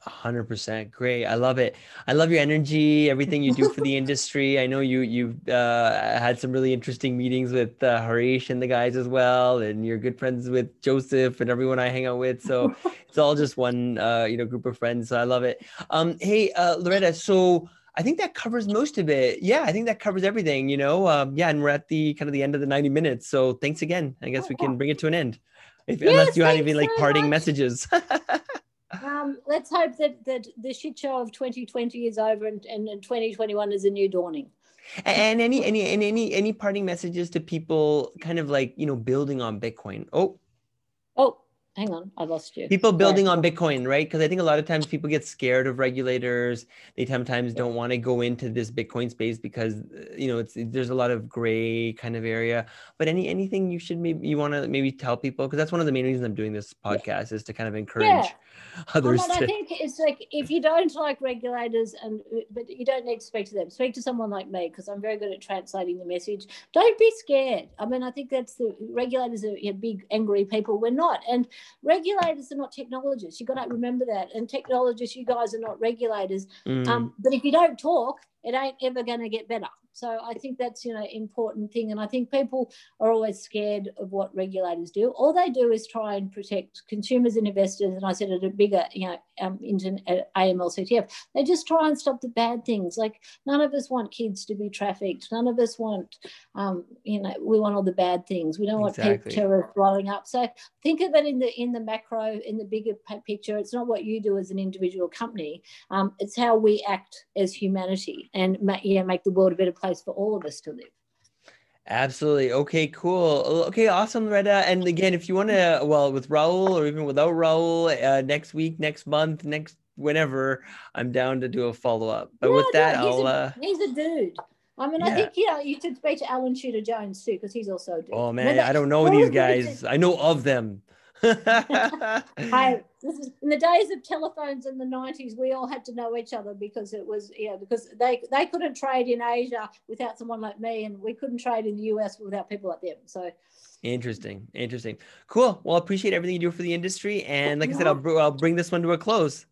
100% great i love it i love your energy everything you do for the industry i know you you've uh, had some really interesting meetings with uh, Harvesh and the guys as well and you're good friends with joseph and everyone i hang out with so it's all just one uh, you know group of friends so i love it um hey uh, loretta so I think that covers most of it. Yeah, I think that covers everything, you know. Um, yeah, and we're at the kind of the end of the 90 minutes. So thanks again. I guess we can bring it to an end. If, yes, unless you have any like so parting much. messages. um, let's hope that, that the shit show of 2020 is over and, and 2021 is a new dawning. And any any and any any parting messages to people kind of like you know building on Bitcoin. Oh, oh, hang on, I lost you. People building on Bitcoin, right? Because I think a lot of times people get scared of regulators. They sometimes don't want to go into this Bitcoin space because you know it's there's a lot of gray kind of area. But any anything you should maybe you want to maybe tell people because that's one of the main reasons I'm doing this podcast is to kind of encourage yeah. others. to... I think it's like if you don't like regulators and but you don't need to speak to them. Speak to someone like me because I'm very good at translating the message. Don't be scared. I mean, I think that's the regulators are you know, big angry people. We're not and regulators are not technologists. You've got to remember that. And technologists, you guys are not regulators. Mm. Um, but if you don't talk, it ain't ever going to get better. So I think that's you know important thing, and I think people are always scared of what regulators do. All they do is try and protect consumers and investors. And I said at a bigger you know um, internet, AML they just try and stop the bad things. Like none of us want kids to be trafficked. None of us want um, you know we want all the bad things. We don't exactly. want terror blowing up. So think of it in the in the macro in the bigger picture. It's not what you do as an individual company. Um, it's how we act as humanity and yeah make the world a better place for all of us to live. Absolutely. Okay, cool. Okay, awesome, Reda. And again, if you want to, well, with Raoul or even without Raoul, uh, next week, next month, next whenever, I'm down to do a follow up. But yeah, with that, no, I'll. A, uh, he's a dude. I mean, yeah. I think yeah, you should speak to Paul Tudor Jones too, because he's also a dude. Oh man, I don't know these guys. I know of them. I, this in the days of telephones in the 90s we all had to know each other because it was yeah because they they couldn't trade in asia without someone like me and we couldn't trade in the us without people like them so. Interesting interesting. Cool. Well I appreciate everything you do for the industry and like i said i'll, I'll bring this one to a close